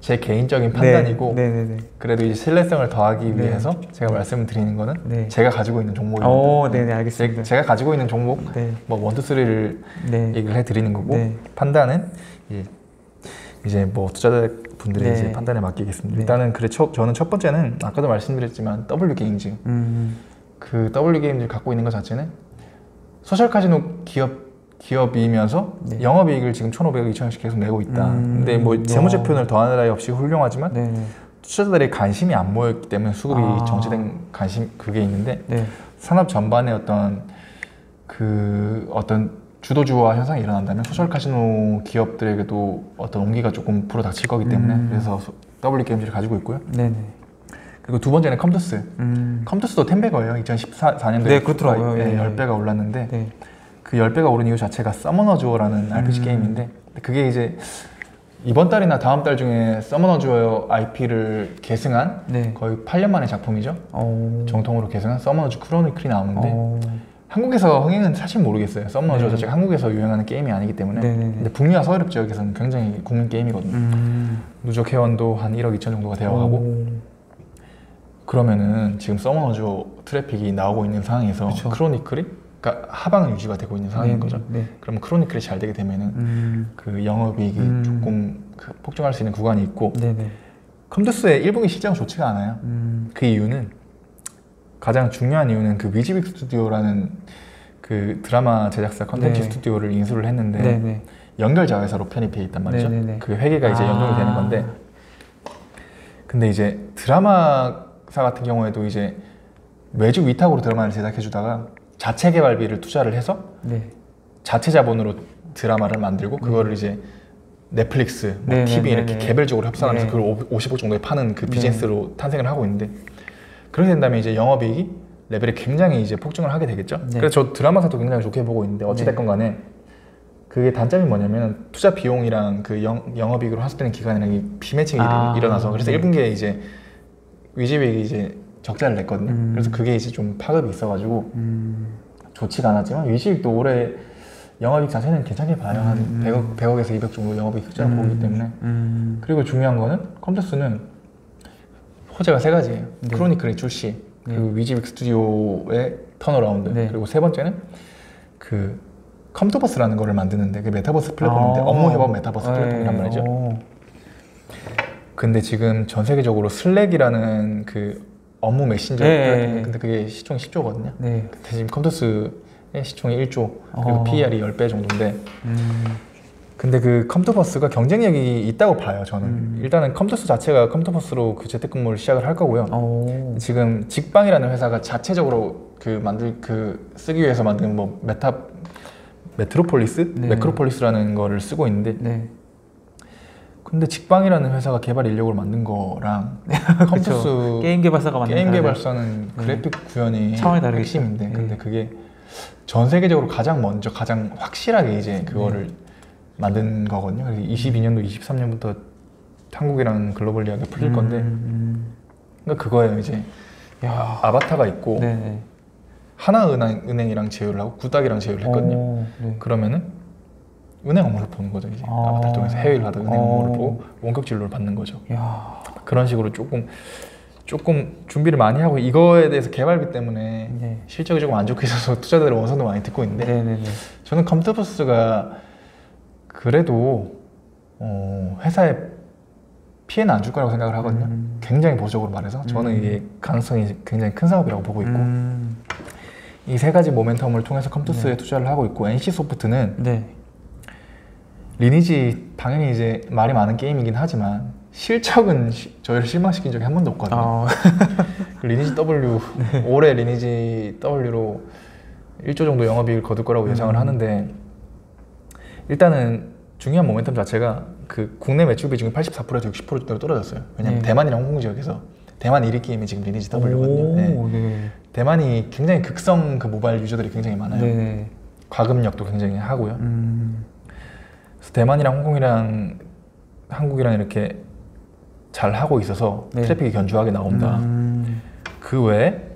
제 개인적인 판단이고 네, 네, 네. 그래도 이제 신뢰성을 더하기 네. 위해서 제가 말씀을 드리는 거는 네. 제가 가지고 있는 종목입니다. 오, 네, 네, 알겠습니다. 제, 가 가지고 있는 종목 네, 뭐 one two three를 네, 얘기를 해드리는 거고 네. 판단은 이제, 뭐 투자자 분들이 네. 이제 판단에 맡기겠습니다. 네. 일단은 그래 첫, 저는 첫 번째는 아까도 말씀드렸지만 W 게임즈 음, 그 W 게임즈 갖고 있는 것 자체는 소셜 카지노 기업 기업이면서 네. 영업이익을 지금 1,500억, 2,000억씩 계속 내고 있다. 음, 근데 뭐 재무제 야. 표는 더할 나위 없이 훌륭하지만 네, 네, 투자자들의 관심이 안 모였기 때문에 수급이 아. 정체된 관심 그게 있는데 네, 산업 전반에 어떤 그 어떤 주도주화 현상이 일어난다면 소셜 카지노 기업들에게도 어떤 온기가 조금 불어닥칠 거기 때문에 음. 그래서 소- W 게임즈를 가지고 있고요. 네, 네. 그리고 두 번째는 컴투스. 음, 컴투스도 10 bagger예요. 2014년도에 네, 그렇더라고요. 예. 10배가 올랐는데 네, 그 10배가 오른 이유 자체가 서머너즈 워라는 RPG 음. 게임인데 그게 이제 이번 달이나 다음 달 중에 서머너즈 워 IP를 계승한 네. 거의 8년 만의 작품이죠. 어, 정통으로 계승한 서머너즈 크로니클이 나오는데 어, 한국에서 흥행은 사실 모르겠어요. 서머너즈 네. 자체가 한국에서 유행하는 게임이 아니기 때문에 네, 네, 네. 근데 북미와 서유럽 지역에서는 굉장히 국민 게임이거든요. 음, 누적 회원도 한 1억 2천 정도가 되어가고 오, 그러면은 지금 서머너즈 트래픽이 나오고 있는 상황에서 그쵸. 크로니클이 그러니까 하방은 유지가 되고 있는 상황인 네, 거죠. 네. 그러면 크로니클이 잘 되게 되면은 음. 그 영업이익이 음. 조금 그 폭증할 수 있는 구간이 있고 네네. 컴투스의 1분기 실적은 좋지가 않아요. 음. 그 이유는 가장 중요한 이유는 그 위지윅 스튜디오라는 그 드라마 제작사 컨텐츠 네. 스튜디오를 인수를 했는데 네네. 연결 자 회사로 편입해 있단 말이죠. 네네네. 그 회계가 이제 아. 연동이 되는 건데 근데 이제 드라마사 같은 경우에도 이제 매주 위탁으로 드라마를 제작해 주다가 자체 개발비를 투자를 해서 네. 자체 자본으로 드라마를 만들고 그거를 이제 넷플릭스, 뭐. TV 이렇게 개별적으로 협상하면서 네. 그걸 50억 정도에 파는 그 네. 비즈니스로 탄생을 하고 있는데 그렇게 된다면 이제 영업이익이 레벨이 굉장히 이제 폭증을 하게 되겠죠. 네. 그래서 저 드라마사도 굉장히 좋게 보고 있는데 어찌됐건 간에 그게 단점이 뭐냐면 투자 비용이랑 그 영, 영업이익으로 환수되는 기간이랑 이 비매칭이 아, 일어나서 그래서 네. 1분기에 이제 위지윅이 이제 적자를 냈거든요. 음. 그래서 그게 이제 좀 파급이 있어가지고 음. 좋지가 않았지만 위지윅도 올해 영업이익 자체는 괜찮게 봐요. 한 음. 100억, 100억에서 200 정도 영업이익 흑자를 보기 때문에 음. 그리고 중요한 거는 컴투스는 호재가 세 가지예요. 네. 크로니클의 출시, 네. 그리고 위지윅 스튜디오의 turnaround, 네. 그리고 세 번째는 그 컴투버스라는 거를 만드는데 그 메타버스 플랫폼인데 아. 업무 협업 메타버스 네. 플랫폼이란 말이죠. 오. 근데 지금 전 세계적으로 슬랙이라는 그 업무 메신저 네. 근데 그게 시총이 10조거든요. 네. 근데 지금 컴투스의 시총이 1조 그리고 어. PER이 10배 정도인데 음. 근데 그 컴투버스가 경쟁력이 있다고 봐요 저는 음. 일단은 컴투스 자체가 컴투버스로 그 재택근무를 시작을 할 거고요 오. 지금 직방이라는 회사가 자체적으로 그 만들 그 쓰기 위해서 만든 뭐 메타 메트로폴리스 네. 매크로폴리스라는 거를 쓰고 있는데 네. 근데 직방이라는 회사가 개발 인력으로 만든 거랑 컴투스 그쵸. 게임 개발사가 만든 게임. 개발사는 네. 그래픽 구현이 차원이 다르겠죠. 핵심인데 네. 근데 그게 전 세계적으로 가장 먼저 가장 확실하게 이제 그거를 네. 만든 거거든요. 그래서 22년도 23년부터 한국이랑 글로벌 이야기 풀릴 건데 음. 그러니까 그거예요 이제 야. 아바타가 있고 네. 하나은행 은행이랑 제휴를 하고 굿닥이랑 제휴를 했거든요. 오, 네. 그러면 은 행 업무를 보는 거죠 이제 아. 아바타를 통해서 해외를 하다 은행 어. 업무를 보고 원격 진료를 받는 거죠. 야. 그런 식으로 조금 조금 준비를 많이 하고 이거에 대해서 개발비 때문에 네. 실적이 조금 안 좋게 있어서 투자자들 원선도 많이 듣고 있는데 네, 네, 네. 저는 컴퓨터버스가 그래도 어, 회사에 피해는 안 줄 거라고 생각을 하거든요. 음. 굉장히 보수적으로 말해서 저는 음. 이게 가능성이 굉장히 큰 사업이라고 보고 있고 음. 이세 가지 모멘텀을 통해서 컴퓨터스에 네. 투자를 하고 있고 NC 소프트는 네. 리니지 당연히 이제 말이 많은 게임이긴 하지만 실적은 시- 저희를 실망시킨 적이 한 번도 없거든요. 어. 그 리니지 W 올해 리니지 W로 1조 정도 영업이익을 거둘 거라고 예상을 음. 하는데 일단은 중요한 모멘텀 자체가 그 국내 매출 비중이 84%에서 60%대로 떨어졌어요. 왜냐면 네. 대만이랑 홍콩 지역에서 대만 1위 게임이 지금 리니지 W거든요. 네. 오, 네. 대만이 굉장히 극성 그 모바일 유저들이 굉장히 많아요. 네. 과금력도 굉장히 하고요. 음. 대만이랑 홍콩이랑 한국이랑 이렇게 잘 하고 있어서 네. 트래픽이 견조하게 나온다. 음. 그 외에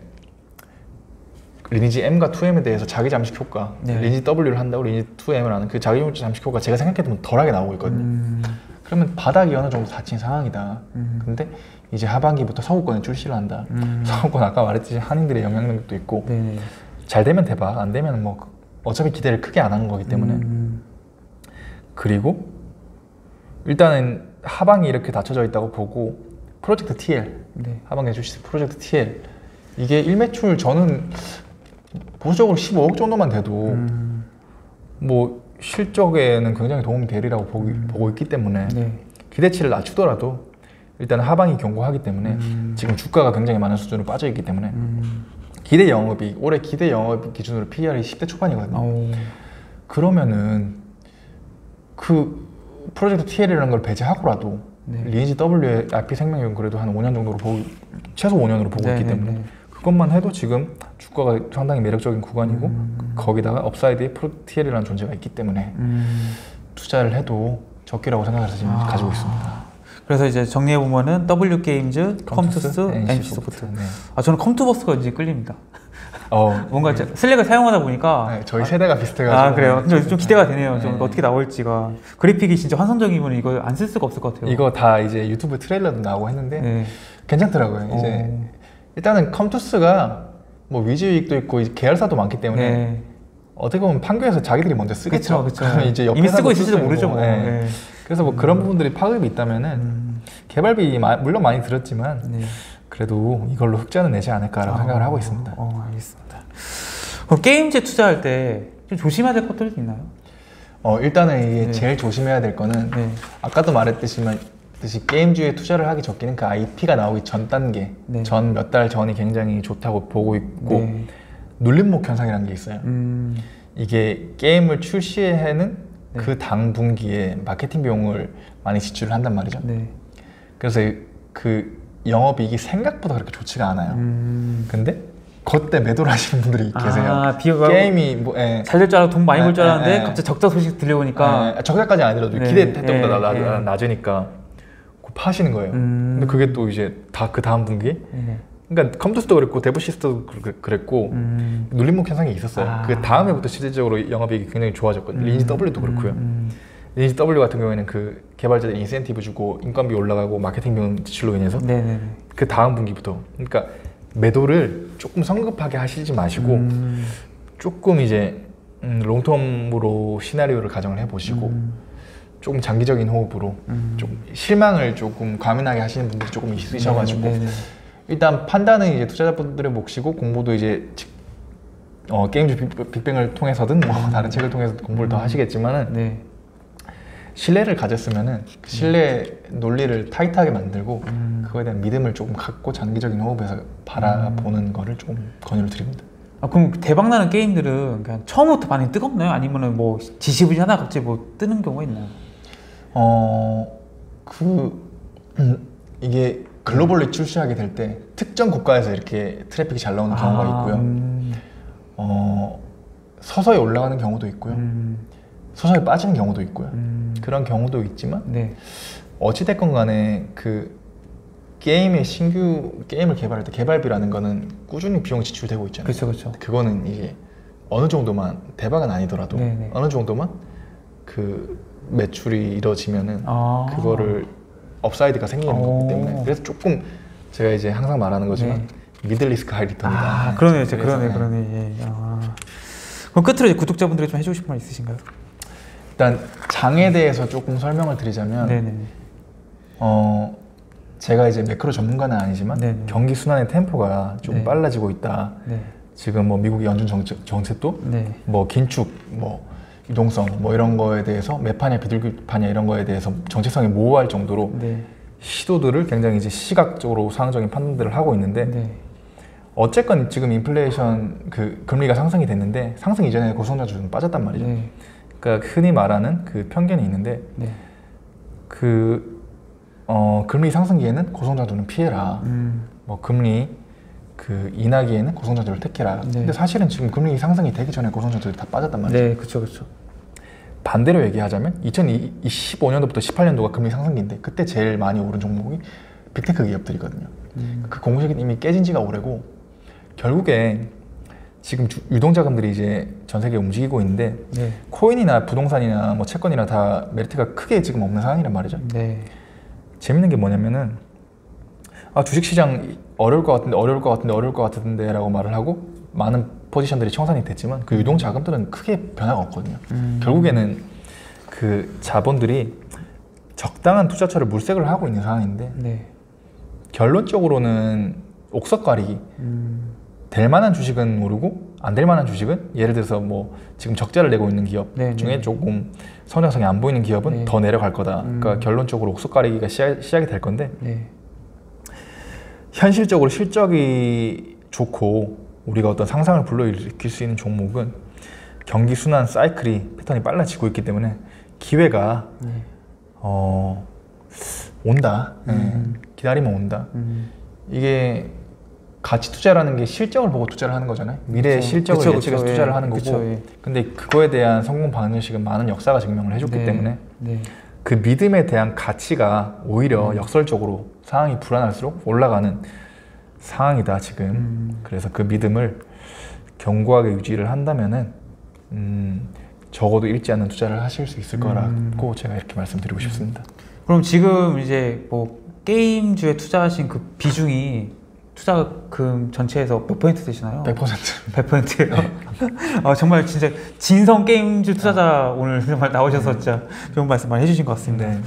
리니지 M과 2M에 대해서 자기 잠식 효과, 네. 리니지 W를 한다고 리니지 2M을 하는 그 자기 잠식 효과 제가 생각해도 덜하게 나오고 있거든요. 음. 그러면 바닥이 어느 정도 닫힌 상황이다. 음. 근데 이제 하반기부터 서구권에 출시를 한다. 음. 서구권 아까 말했듯이 한인들의 영향력도 있고 네, 네. 잘 되면 대박, 안 되면 뭐 어차피 기대를 크게 안 하는 거기 때문에 음. 그리고 일단은 하방이 이렇게 닫혀져 있다고 보고 프로젝트 TL 네. 하반기에 출시 프로젝트 TL 이게 일매출 저는 보수적으로 15억 정도만 돼도 음. 뭐 실적에는 굉장히 도움이 되리라고 보기, 음. 보고 있기 때문에 네. 기대치를 낮추더라도 일단 하방이 견고하기 때문에 음. 지금 주가가 굉장히 많은 수준으로 빠져 있기 때문에 음. 기대 영업이 올해 기대 영업 기준으로 PER이 10대 초반이거든요. 오. 그러면은 그 프로젝트 TL이라는 걸 배제하고라도 네. 리니지 W의 IP 생명력은 그래도 한 5년 정도로 보고 최소 5년으로 보고 네, 있기 네, 때문에 네. 그것만 해도 지금 주가가 상당히 매력적인 구간이고 음. 거기다가 upside에 프로 TL이라는 존재가 있기 때문에 음. 투자를 해도 적기라고 생각해서 지금 아. 가지고 있습니다. 그래서 이제 정리해 보면은 W 게임즈, 컴투스, NC 소프트. 네. 아 저는 컴투버스가 이제 끌립니다. 어, 뭔가 제- 슬랙을 사용하다 보니까 네, 저희 세대가 비슷해가지고 아 그래요. 좀, 좀 기대가 되네요. 좀 네. 어떻게 나올지가 그래픽이 진짜 환상적이면 이거 안 쓸 수가 없을 것 같아요. 이거 다 이제 유튜브 트레일러도 나오고 했는데 네. 괜찮더라고요. 이제 어. 일단은 컴투스가 뭐 위지윅도 있고 계열사도 많기 때문에 네. 어떻게 보면 판교에서 자기들이 먼저 쓰겠죠. 그쵸, 그쵸. 이제 옆에 이미 쓰고 있을지도 쓸 모르죠. 뭐. 예. 네. 그래서 뭐 그런 부분들이 파급이 있다면은 음, 개발비 마- 물론 많이 들었지만 네. 그래도 이걸로 흑자는 내지 않을까라고 생각을 하고 있습니다. 어, 알겠습니다. 그럼 게임제 투자할 때 좀 조심해야 될 것들도 있나요? 어, 일단은 이게 네. 제일 조심해야 될 거는 네. 아까도 말했듯이만 듯이 게임주에 투자를 하기 전에는 그 IP가 나오기 전 단계, 네. 전몇 달 전이 굉장히 좋다고 보고 있고 네. 눌림목 현상이라는 게 있어요. 음, 이게 게임을 출시해는 네. 그당 분기에 마케팅 비용을 많이 지출을 한단 말이죠. 네. 그래서 그 영업이익이 생각보다 그렇게 좋지가 않아요. 음. 근데 그때 매도를 하시는 분들이 계세요. 아, 게임이 뭐 예. 잘될 줄 알고 돈 많이 벌줄 네, 알았는데 네. 갑자기 적자 소식 들려오니까 예, 적자까지 아니더라도 네, 기대했던 것보다 네, 나- 네. 낮으니까 그 파시는 거예요. 음. 근데 그게 또 이제 다 그 다음 분기에 네. 그러니까 컴투스도 그랬고 데브시스도 그- 그랬고 음. 눌림목 현상이 있었어요. 아. 그 다음에부터 실질적으로 영업이익이 굉장히 좋아졌거든요. 리니지 W도 그렇고요. 음, 리니지 W 같은 경우에는 그 개발자들 인센티브 주고 인건비 올라가고 마케팅 비용 지출로 인해서 음. 네네네. 그 다음 분기부터 그러니까 매도를 조금 성급하게 하시지 마시고 음, 조금 이제 음, long-term으로 시나리오를 가정을 해보시고 음, 조금 장기적인 호흡으로 음. 좀 실망을 조금 과민하게 하시는 분들이 조금 있으셔가지고 네네네. 일단 판단은 이제 투자자분들의 몫이고 공부도 이제 직- 어, 게임즈 빅- 빅뱅을 통해서든 뭐 다른 책을 통해서 공부를 더 하시겠지만은 네. 신뢰를 가졌으면은 그 신뢰 논리를 타이트하게 만들고 음. 그거에 대한 믿음을 조금 갖고 장기적인 호흡에서 바라보는 거를 조금 권유를 드립니다. 아, 그럼 대박 나는 게임들은 그냥 처음부터 반응이 뜨겁나요? 아니면은 뭐 지시부진하다 갑자기 뭐 뜨는 경우가 있나요? 어, 그, 음, 이게 글로벌리 출시하게 될 때 특정 국가에서 이렇게 트래픽이 잘 나오는 경우가 아, 있고요. 음, 어, 서서히 올라가는 경우도 있고요. 음, 서서히 빠지는 경우도 있고요. 음, 그런 경우도 있지만 네. 어찌됐건 간에 그 게임의 신규 게임을 개발할 때 개발비라는 거는 꾸준히 비용이 지출되고 있잖아요. 그렇죠, 그렇죠. 그거는 이게 어느 정도만 대박은 아니더라도 네네. 어느 정도만 그 매출이 이루어지면은 아. 그거를 upside가 생기는 오. 거기 때문에 그래서 조금 제가 이제 항상 말하는 거지만 middle risk high return이다. 아, 그러네요, 그러네, 네. 그러네. 예. 아. 그럼 끝으로 이제 구독자분들이 좀 해주고 싶은 말 있으신가요? 일단 장에 대해서 조금 설명을 드리자면 네네. 어 제가 이제 매크로 전문가는 아니지만 네네. 경기 순환의 템포가 좀 네. 빨라지고 있다. 네. 지금 뭐 미국의 연준 정책, 정책도 네. 뭐 긴축, 뭐 유동성, 뭐 이런 거에 대해서 매파냐 비둘기파냐 이런 거에 대해서 정체성이 모호할 정도로 네. 시도들을 굉장히 이제 시각적으로 상황적인 판단들을 하고 있는데 네. 어쨌건 지금 인플레이션 그 금리가 상승이 됐는데 상승 이전에 고성장주 좀 빠졌단 말이죠. 네. 그러니까 흔히 말하는 그 편견이 있는데 네. 그 어, 금리 상승기에는 고성장주는 피해라. 음. 뭐 금리 그 인하기에는 고성장주를 택해라. 네. 근데 사실은 지금 금리 상승이 되기 전에 고성장주들이 다 빠졌단 말이죠. 네, 그렇죠, 그렇죠. 반대로 얘기하자면 2015년도부터 18년도가 금리 상승기인데 그때 제일 많이 오른 종목이 big tech 기업들이거든요. 음. 그 공식이 이미 깨진 지가 오래고 결국에 지금 주- 유동자금들이 이제 전 세계에 움직이고 있는데 네. 코인이나 부동산이나 뭐 채권이나 다 메리트가 크게 지금 없는 상황이란 말이죠. 네. 재밌는 게 뭐냐면은 아 주식시장 어려울 것 같은데 어려울 것 같은데 어려울 것 같은데라고 말을 하고 많은 포지션들이 청산이 됐지만 그 유동 자금들은 크게 변화가 없거든요. 음. 결국에는 그 자본들이 적당한 투자처를 물색을 하고 있는 상황인데 네. 결론적으로는 옥석 가리기 음. 될 만한 주식은 오르고 안 될 만한 주식은 예를 들어서 뭐 지금 적자를 내고 있는 기업 네, 중에 네. 조금 성장성이 안 보이는 기업은 네. 더 내려갈 거다. 그러니까 음. 결론적으로 옥석 가리기가 시작, 시작이 될 건데 네. 현실적으로 실적이 좋고 우리가 어떤 상상을 불러일으킬 수 있는 종목은 경기 순환 사이클이 패턴이 빨라지고 있기 때문에 기회가 네. 어, 온다. 예, 음. 기다리면 온다. 음. 이게 가치 투자라는 게 실적을 보고 투자를 하는 거잖아요. 미래의 그쵸. 실적을 그쵸, 예측해서 그쵸. 투자를 예. 하는 거고. 예. 근데 그거에 대한 성공 방정식은 많은 역사가 증명을 해줬기 네. 때문에 네. 그 믿음에 대한 가치가 오히려 음. 역설적으로 상황이 불안할수록 올라가는 상황이다 지금. 음. 그래서 그 믿음을 견고하게 유지를 한다면은 음, 적어도 잃지 않는 투자를 하실 수 있을 음. 거라고 제가 이렇게 말씀드리고 싶습니다. 그럼 지금 이제 뭐 게임주에 투자하신 그 비중이 투자금 전체에서 몇 퍼센트 되시나요? 100%. 100%예요. 아, 정말 진짜 진성 게임즈 투자자 오늘 정말 나오셔서 진짜 좋은 말씀 많이 해주신 것 같습니다. 네.